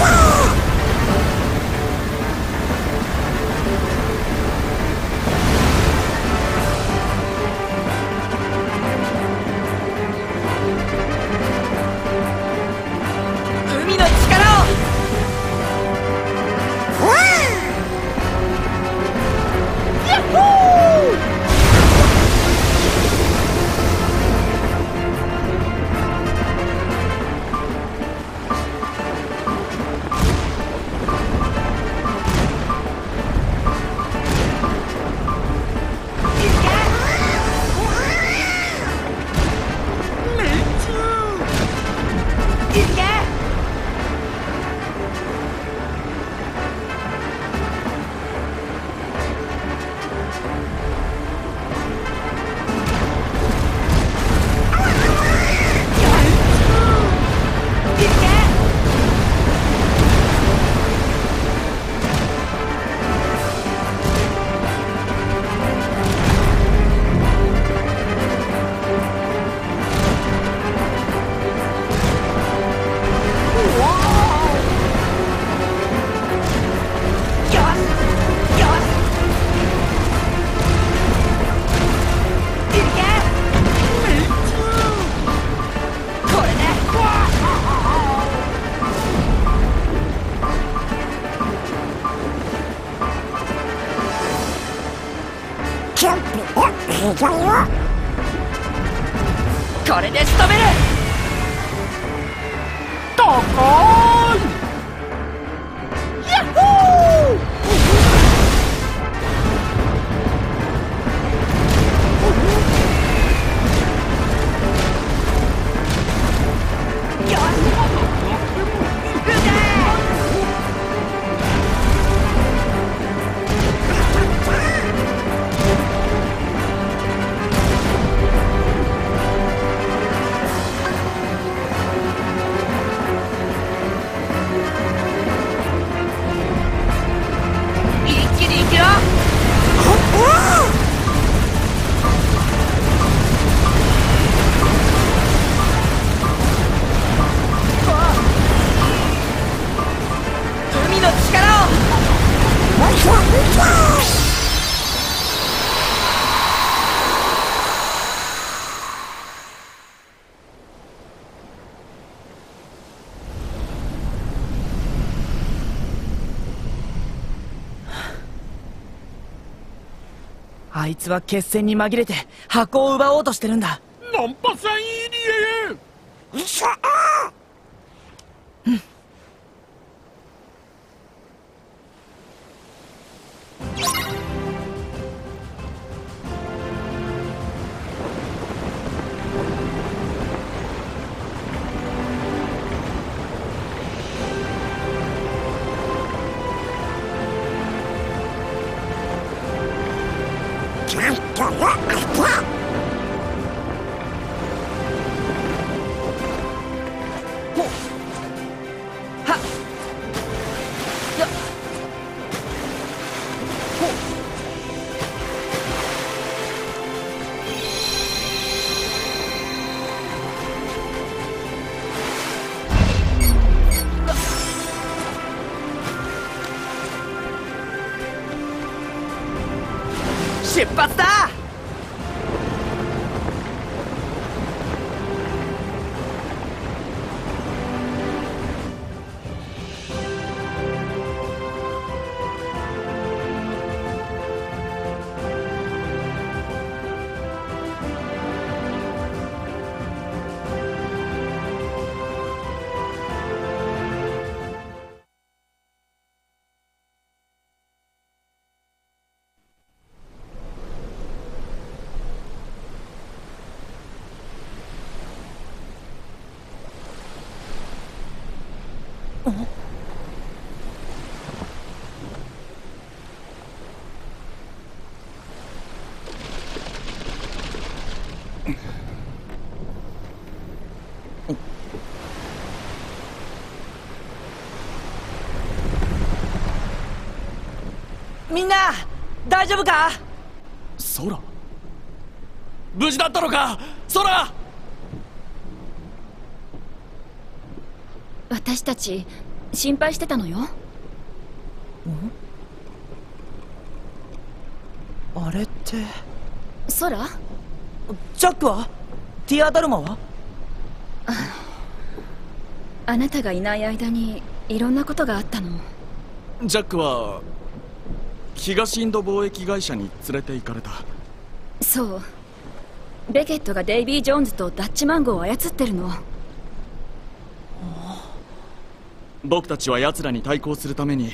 えあいつは決戦に紛れて箱を奪おうとしてるんだ。みんな大丈夫か？空無事だったのか？空私たち心配してたのよ。あれって。空？ジャックは？ティアダルマは？あなたがいない間にいろんなことがあったの。ジャックは東インド貿易会社に連れて行かれた。そう。ベケットがデイビー・ジョーンズとダッチマンゴーを操ってるの僕たちは奴らに対抗するために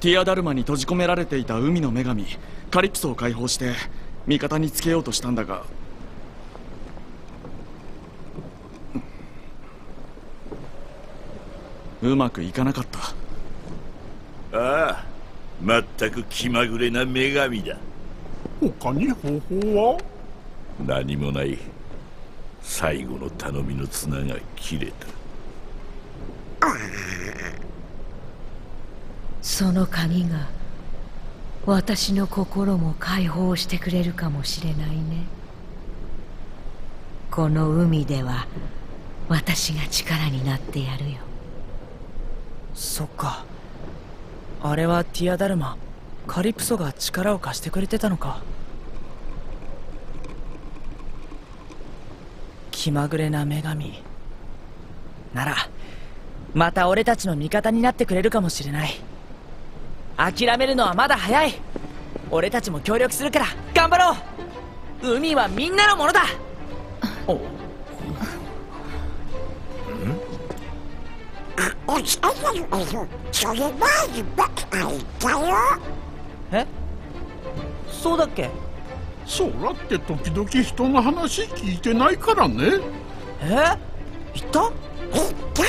ティアダルマに閉じ込められていた海の女神カリプソを解放して味方につけようとしたんだが。うまくいかなかった。ああまったく気まぐれな女神だ。他に方法は？何もない。最後の頼みの綱が切れたその鍵が私の心も解放してくれるかもしれないね。この海では私が力になってやるよ。そっか。あれはティアダルマカリプソが力を貸してくれてたのか。気まぐれな女神。ならまた俺たちの味方になってくれるかもしれない。諦めるのはまだ早い。俺たちも協力するから頑張ろう。海はみんなのものだ。お。それはばあいたよ。え？そうだっけ？空って時々人の話聞いてないからね。え？言った？言ったよ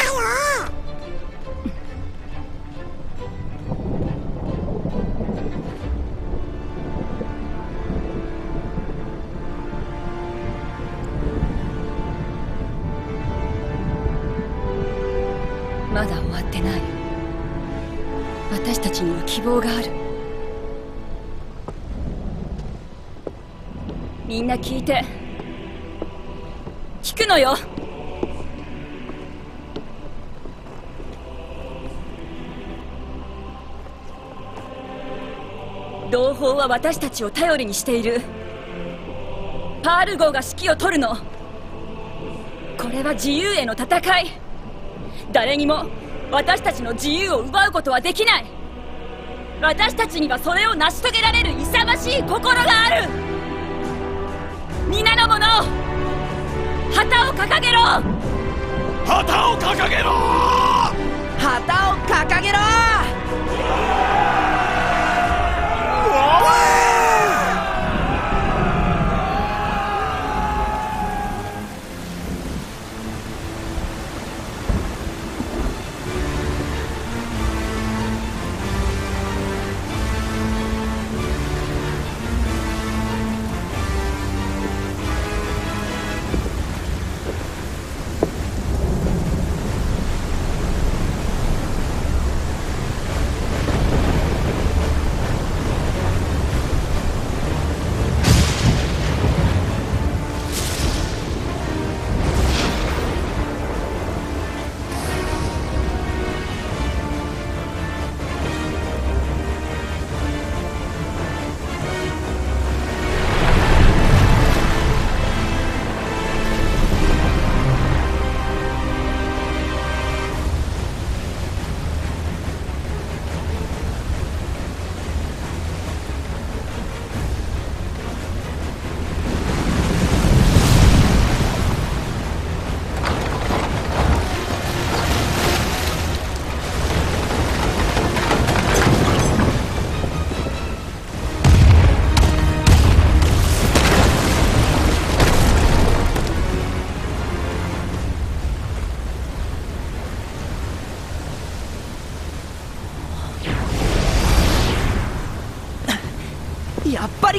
まだ終わってない。私たちには希望がある。みんな聞いて。聞くのよ。同胞は私たちを頼りにしている。パール号が指揮を取るの。これは自由への戦い。誰にも私たちの自由を奪うことはできない。私たちにはそれを成し遂げられる勇ましい心がある。皆の者旗を掲げろ。旗を掲げろ旗を掲げろや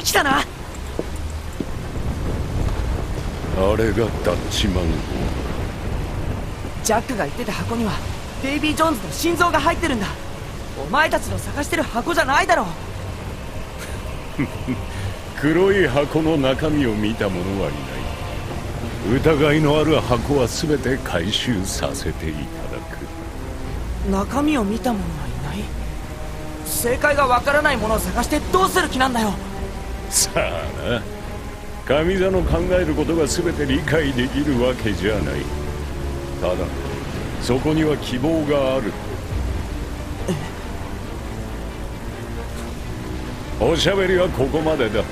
来たなあれがダッチマンジャックが言ってた箱にはデイビー・ジョーンズの心臓が入ってるんだ。お前たちの探してる箱じゃないだろ。[laughs] 黒い箱の中身を見た者はいない。疑いのある箱は全て回収させていただく。中身を見た者はいない。正解がわからないものを探してどうする気なんだよ。さあな神座の考えることが全て理解できるわけじゃない。ただそこには希望がある。おしゃべりはここまでだ。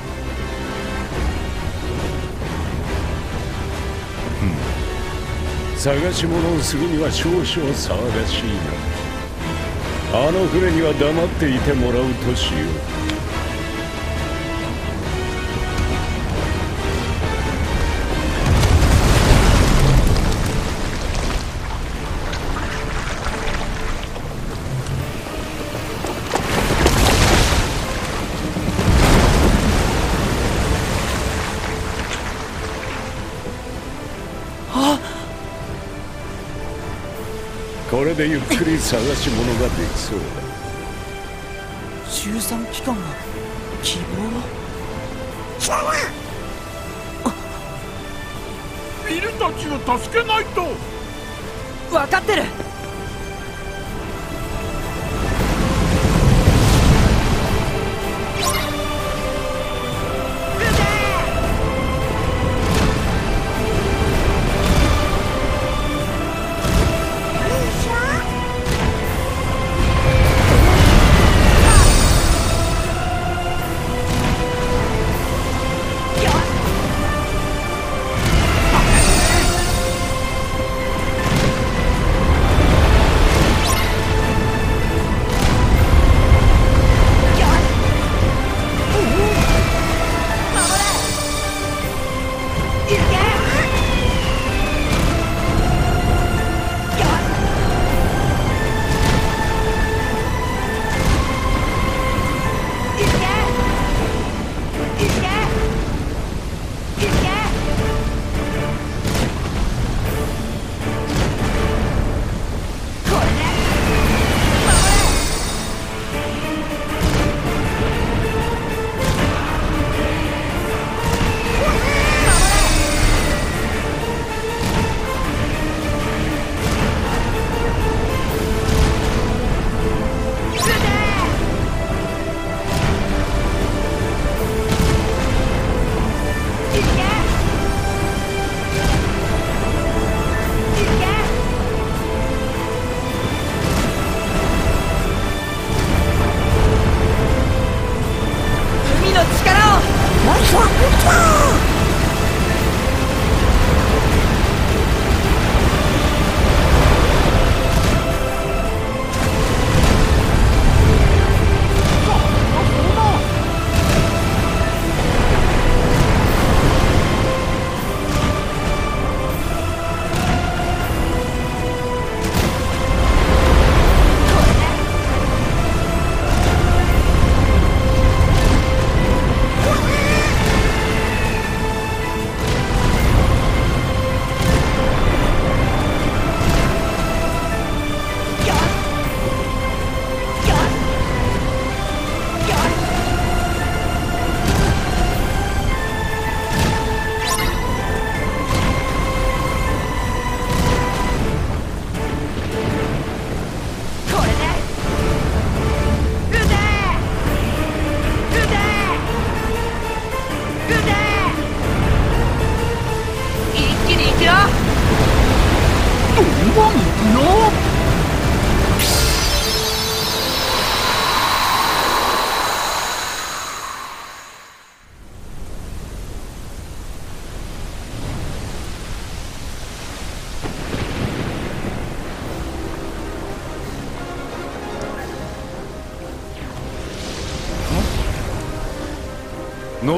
探し物をするには少々騒がしいなあの船には黙っていてもらうとしようれでゆっくり探し物ができそうだ。中産機関が希望ビルたちを助けないと。分かってる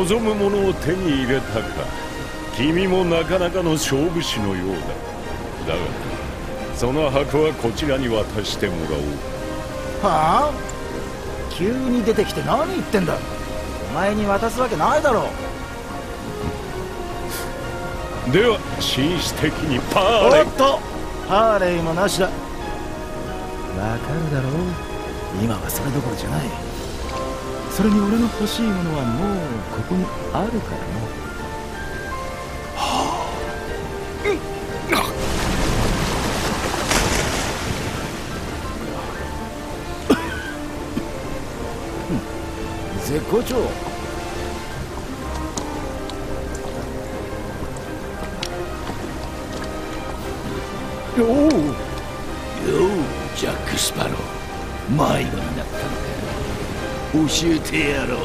望むものを手に入れたか。君もなかなかの勝負師のようだ。だがその箱はこちらに渡してもらおう。はあ？急に出てきて何言ってんだ。お前に渡すわけないだろ。では紳士的にパーレおっと！ハーレーもなしだ。わかるだろう。今はそれどころじゃないそれに俺の欲しいものはもうここにあるからな絶好調えてやろう。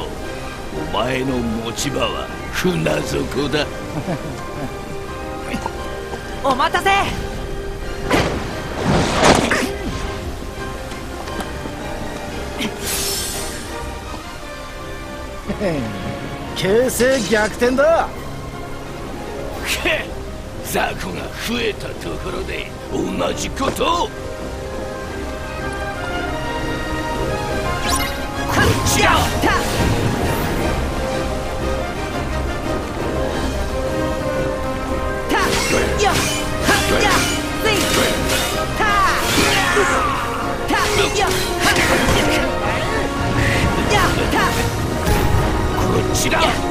お前の持ち場は船底だ。[laughs] お待たせ。形勢逆転だ。け雑魚が増えたところで同じことをこっちだ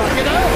맞게 다.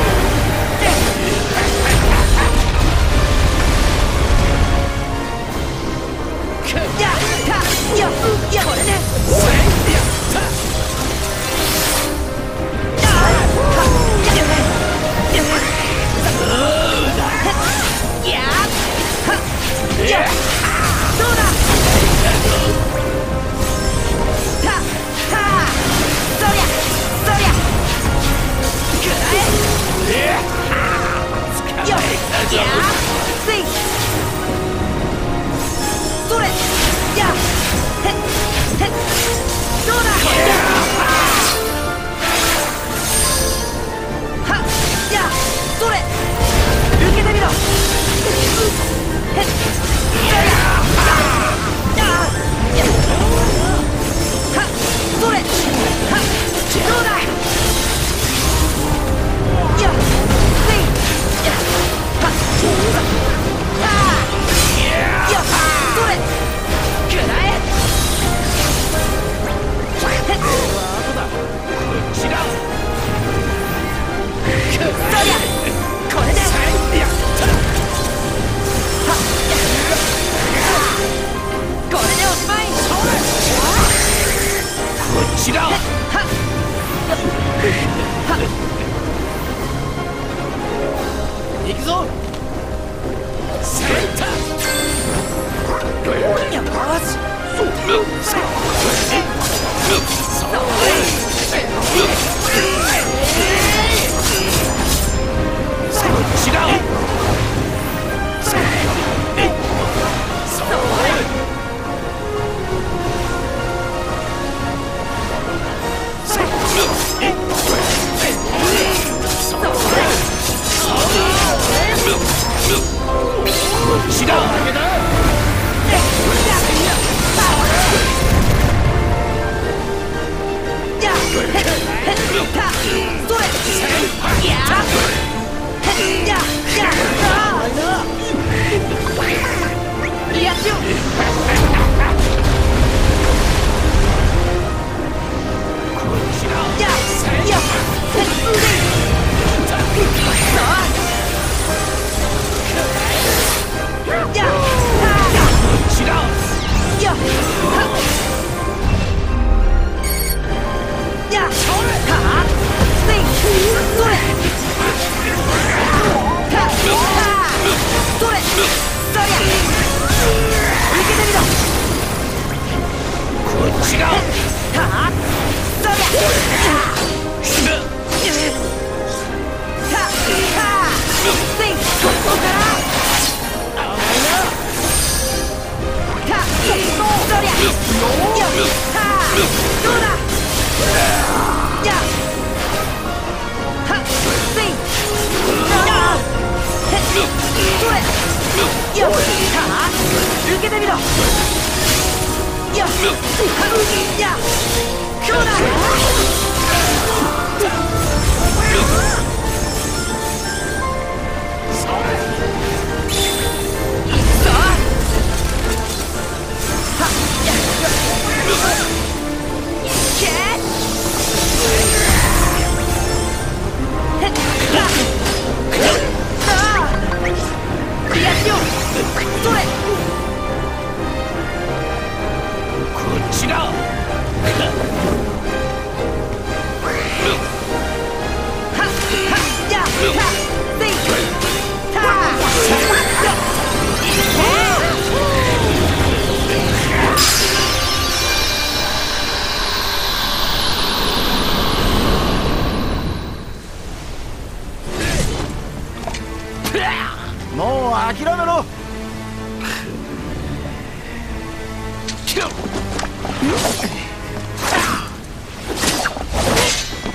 もう諦めろ。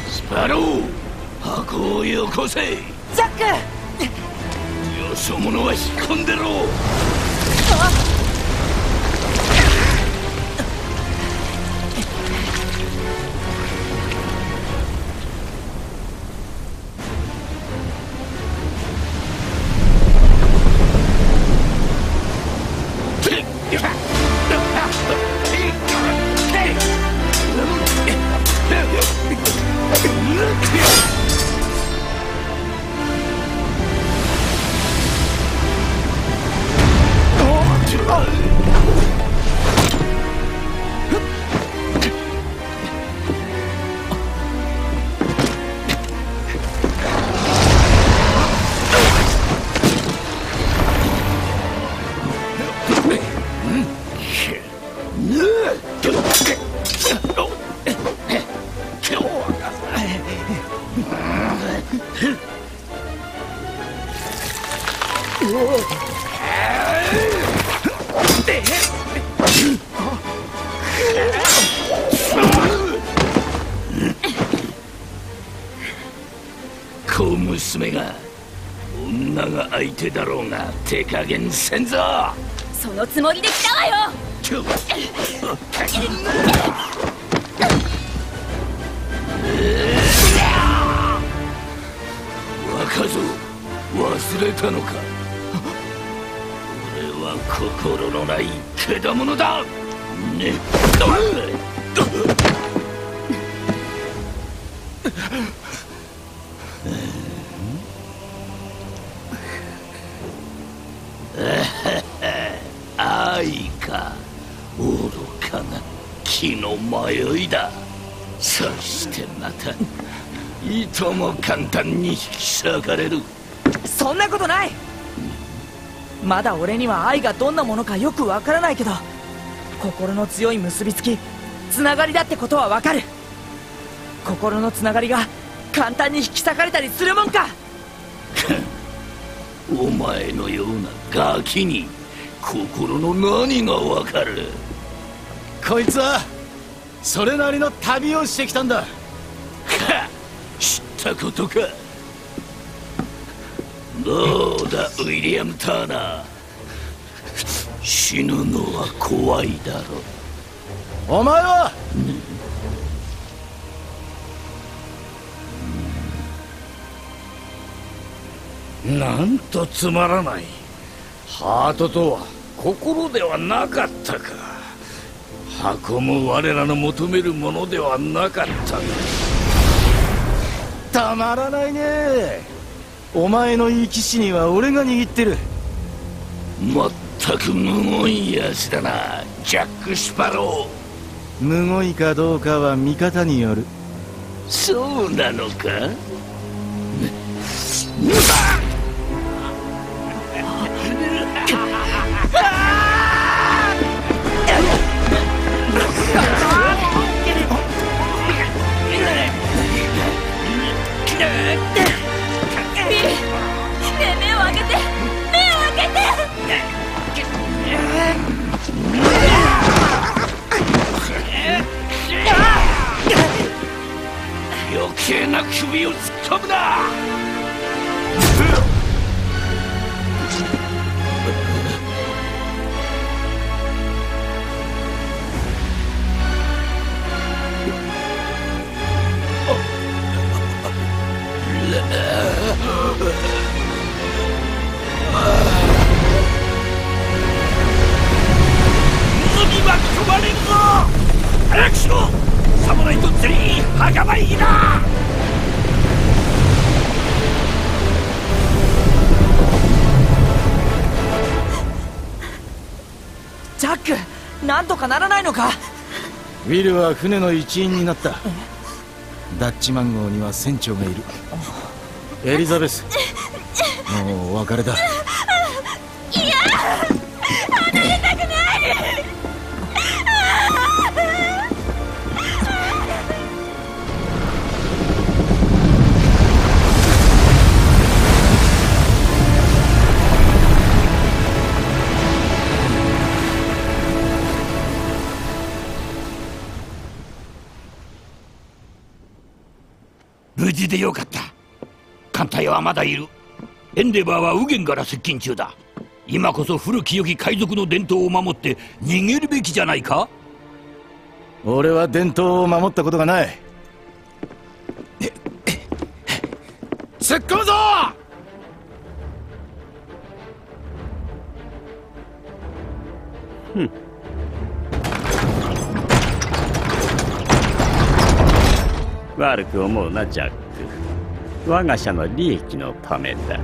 スパロー箱をよこせ。ジャック。よそ者は引っ込んでろ。小手加減せんぞ。そのつもりで来たわよ。若造忘れたのか。俺は心のない獣だ。ね。愛かれる。そんなことない。まだ俺には愛がどんなものかよくわからないけど心の強い結びつきつながりだってことはわかる。心のつながりが簡単に引き裂かれたりするもんか。[laughs] お前のようなガキに心の何がわかる。こいつはそれなりの旅をしてきたんだ。[laughs] 知ったことかどうだウィリアム・ターナー。死ぬのは怖いだろ。うお前は、なんとつまらない。ハートとは心ではなかったか。箱も我らの求めるものではなかったたまらないね。お前の生き死には俺が握ってる。まったく無言やつだなジャック・スパロー。むごいかどうかは見方による。そうなのか？余計な首を突っ込むな。かならないのか？ウィルは船の一員になった。ダッチマン号には船長がいる。エリザベス。[laughs] もうお別れだでよかった。艦隊はまだいる。エンデバーは右舷から接近中だ。今こそ古き良き海賊の伝統を守って逃げるべきじゃないか？俺は伝統を守ったことがない。突っ込むぞ！ふん。悪く思うなジャック我が社の利益のためだ。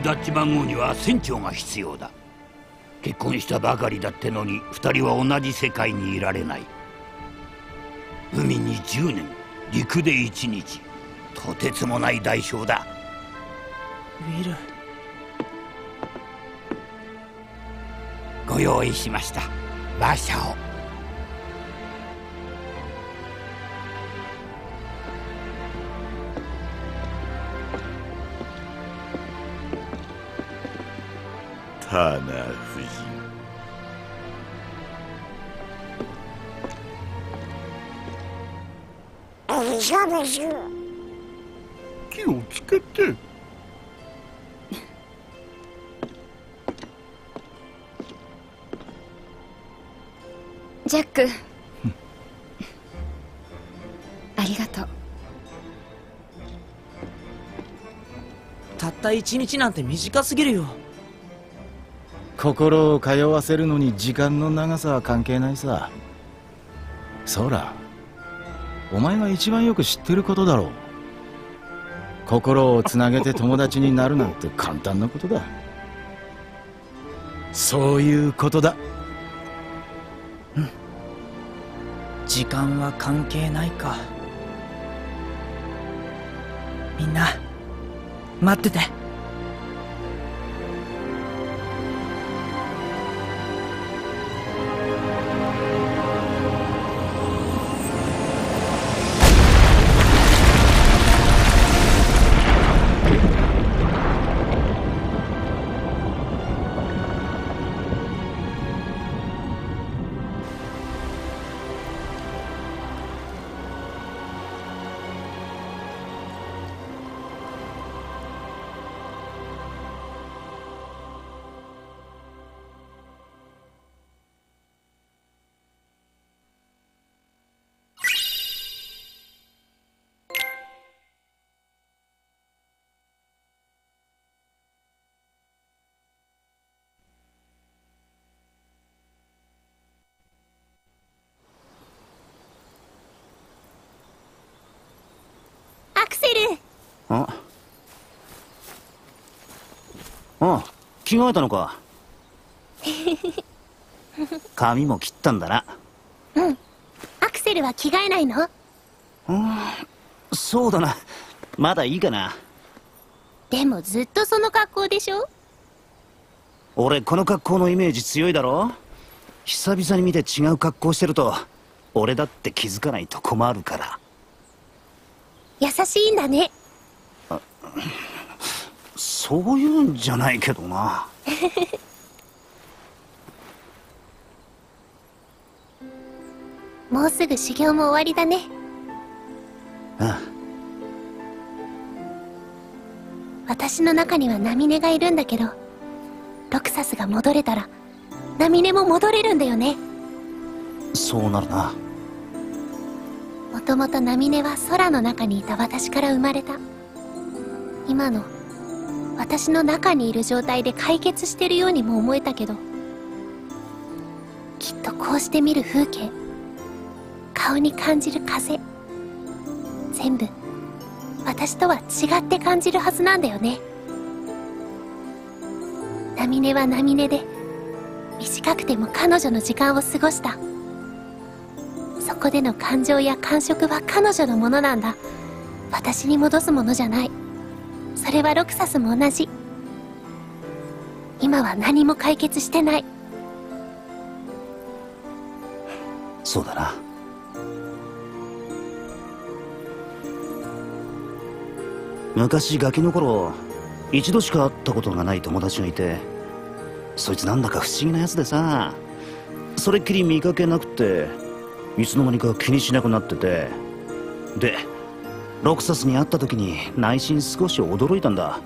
ダッチ番号には船長が必要だ。結婚したばかりだってのに二人は同じ世界にいられない。海に10年陸で1日とてつもない代償だ。ウィル。ご用意しました。馬車をタナ夫人エリザベス気をつけてジャックありがとうたった一日なんて短すぎるよ心を通わせるのに時間の長さは関係ないさ。そらお前が一番よく知ってることだろう。心をつなげて友達になるなんて簡単なことだ。そういうことだ。時間は関係ないか。みんな待ってて。着替えたのか。[laughs] 髪も切ったんだな。うん。アクセルは着替えないの？そうだな。まだいいかな。でもずっとその格好でしょ？俺この格好のイメージ強いだろ？久々に見て違う格好してると俺だって気づかないと困るから。優しいんだねそういうんじゃないけどな。[laughs] もうすぐ修行も終わりだね。あ私の中にはナミネがいるんだけどロクサスが戻れたらナミネも戻れるんだよね。そうなるな。もともとナミネは空の中にいた私から生まれた。今の私の中にいる状態で解決してるようにも思えたけどきっとこうして見る風景顔に感じる風全部私とは違って感じるはずなんだよね。ナミネはナミネで短くても彼女の時間を過ごした。そこでの感情や感触は彼女のものなんだ。私に戻すものじゃない。それはロクサスも同じ。今は何も解決してない。そうだな。昔ガキの頃一度しか会ったことがない友達がいてそいつなんだか不思議なやつでさ。それっきり見かけなくていつの間にか気にしなくなってて。でロクサスに会った時に内心少し驚いたんだ。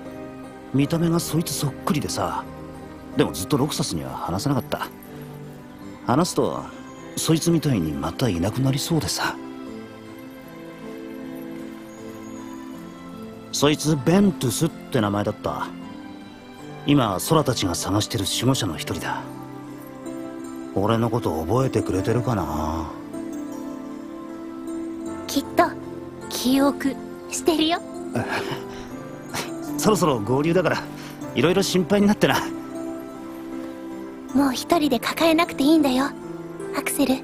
見た目がそいつそっくりでさ。でもずっとロクサスには話せなかった。話すとそいつみたいにまたいなくなりそうでさ。そいつベントゥスって名前だった。今空たちが探してる守護者の一人だ。俺のこと覚えてくれてるかな？きっと記憶してるよ。[laughs] そろそろ合流だからいろいろ心配になってな。もう一人で抱えなくていいんだよアクセル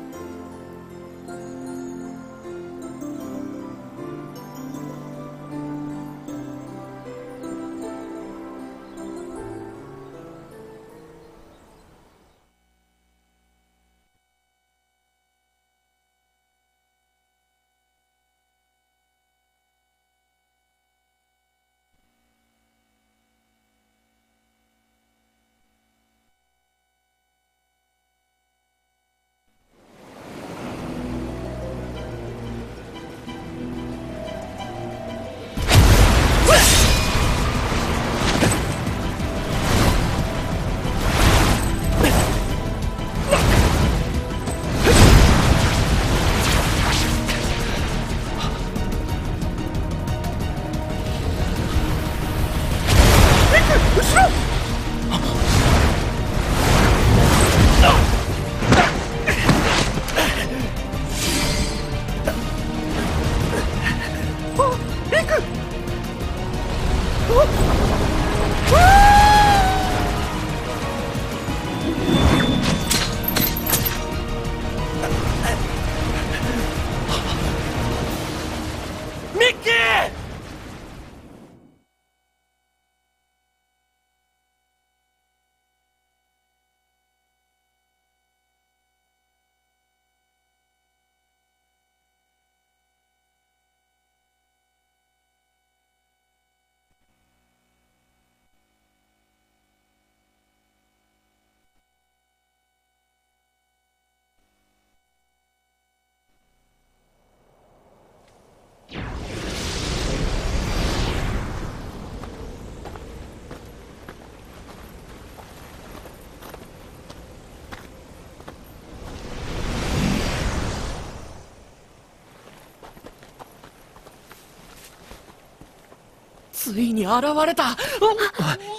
ついに現れた。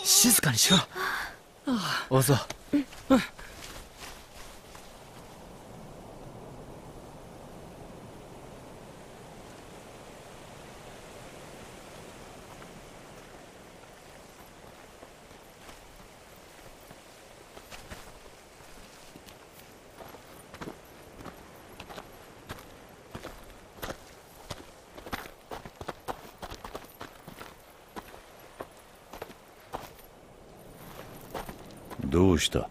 静かにしろ。オゾうした？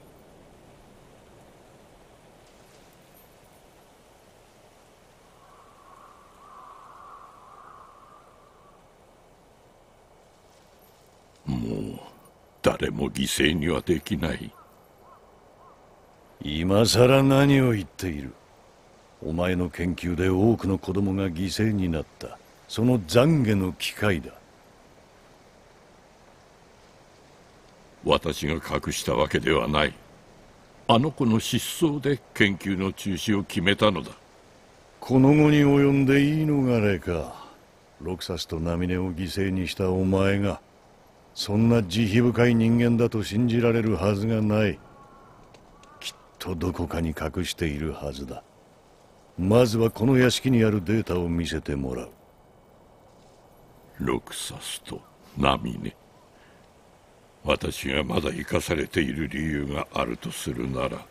もう誰も犠牲にはできない。今さら何を言っている？お前の研究で多くの子供が犠牲になった。その懺悔の機会だ。私が隠したわけではない。あの子の失踪で研究の中止を決めたのだ。この後に及んで言い逃れかロクサスとナミネを犠牲にしたお前がそんな慈悲深い人間だと信じられるはずがない。きっとどこかに隠しているはずだ。まずはこの屋敷にあるデータを見せてもらう。ロクサスとナミネ私がまだ生かされている理由があるとするなら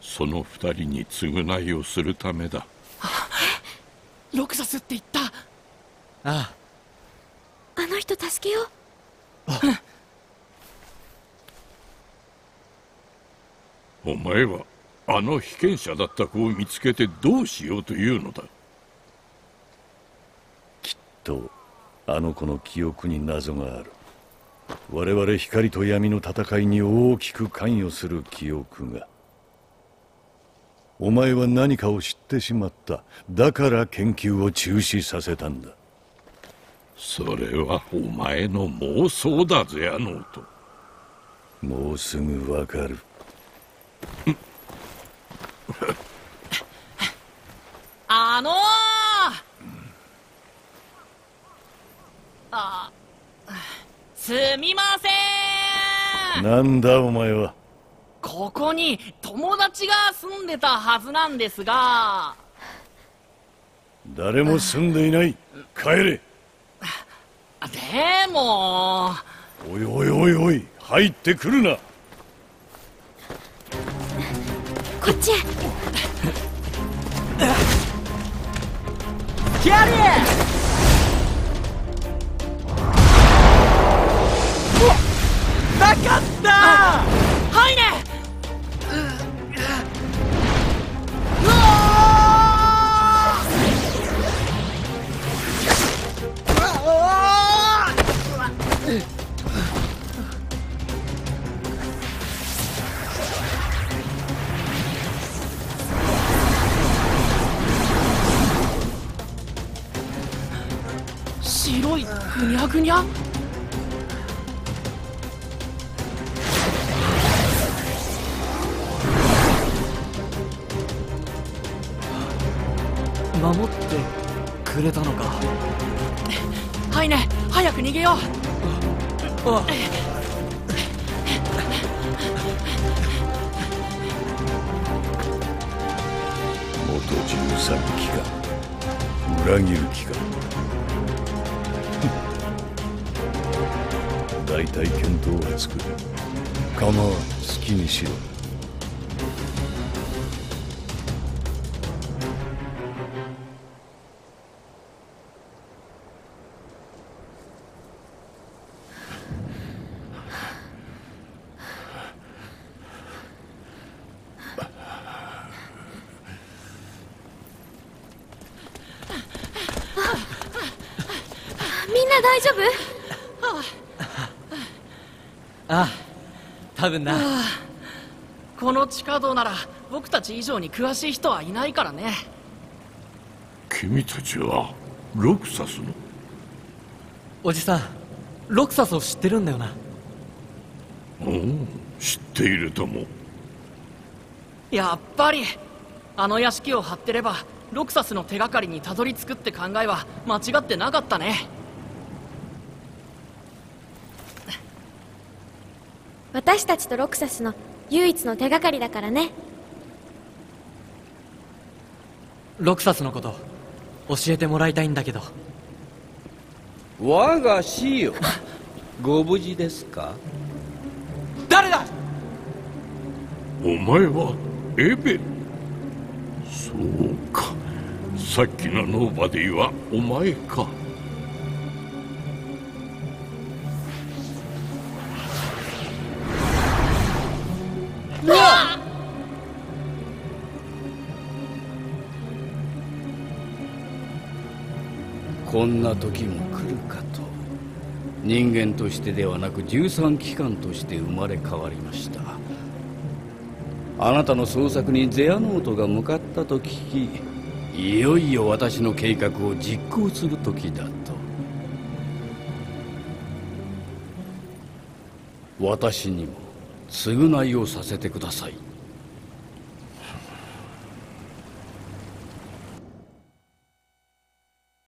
その二人に償いをするためだ。ロクサスって言った。ああ。の人助けよう。お前はあの被験者だった子を見つけてどうしようというのだ。とあの子の記憶に謎がある我々光と闇の戦いに大きく関与する記憶が。お前は何かを知ってしまった。だから研究を中止させたんだ。それはお前の妄想だぜあの音。もうすぐわかるあのー、あすみません。なんだお前は。ここに友達が住んでたはずなんですが。誰も住んでいない。帰れ。でも。おいおいおいおい入ってくるな。こっちへ。キャリーかった！はいねうわ白いぐにゃぐにゃ守ってくれたのか。はいね早く逃げよう。あ元13機か。裏切る気か。大体見当はつく。構わん。好きにしろ多分な。この地下道なら僕たち以上に詳しい人はいないからね。君たちはロクサスの？おじさんロクサスを知ってるんだよな。おう知っているとも。やっぱりあの屋敷を張ってればロクサスの手がかりにたどり着くって考えは間違ってなかったね私たちとロクサスの唯一の手がかりだからね。ロクサスのこと教えてもらいたいんだけど。我が死よ。ご無事ですか？誰だ？お前はエベル。そうか。さっきのノーバディはお前かこんな時も来るかと。人間としてではなく13機関として生まれ変わりました。あなたの捜索にゼアノートが向かったと聞きいよいよ私の計画を実行する時だと。私にも償いをさせてください。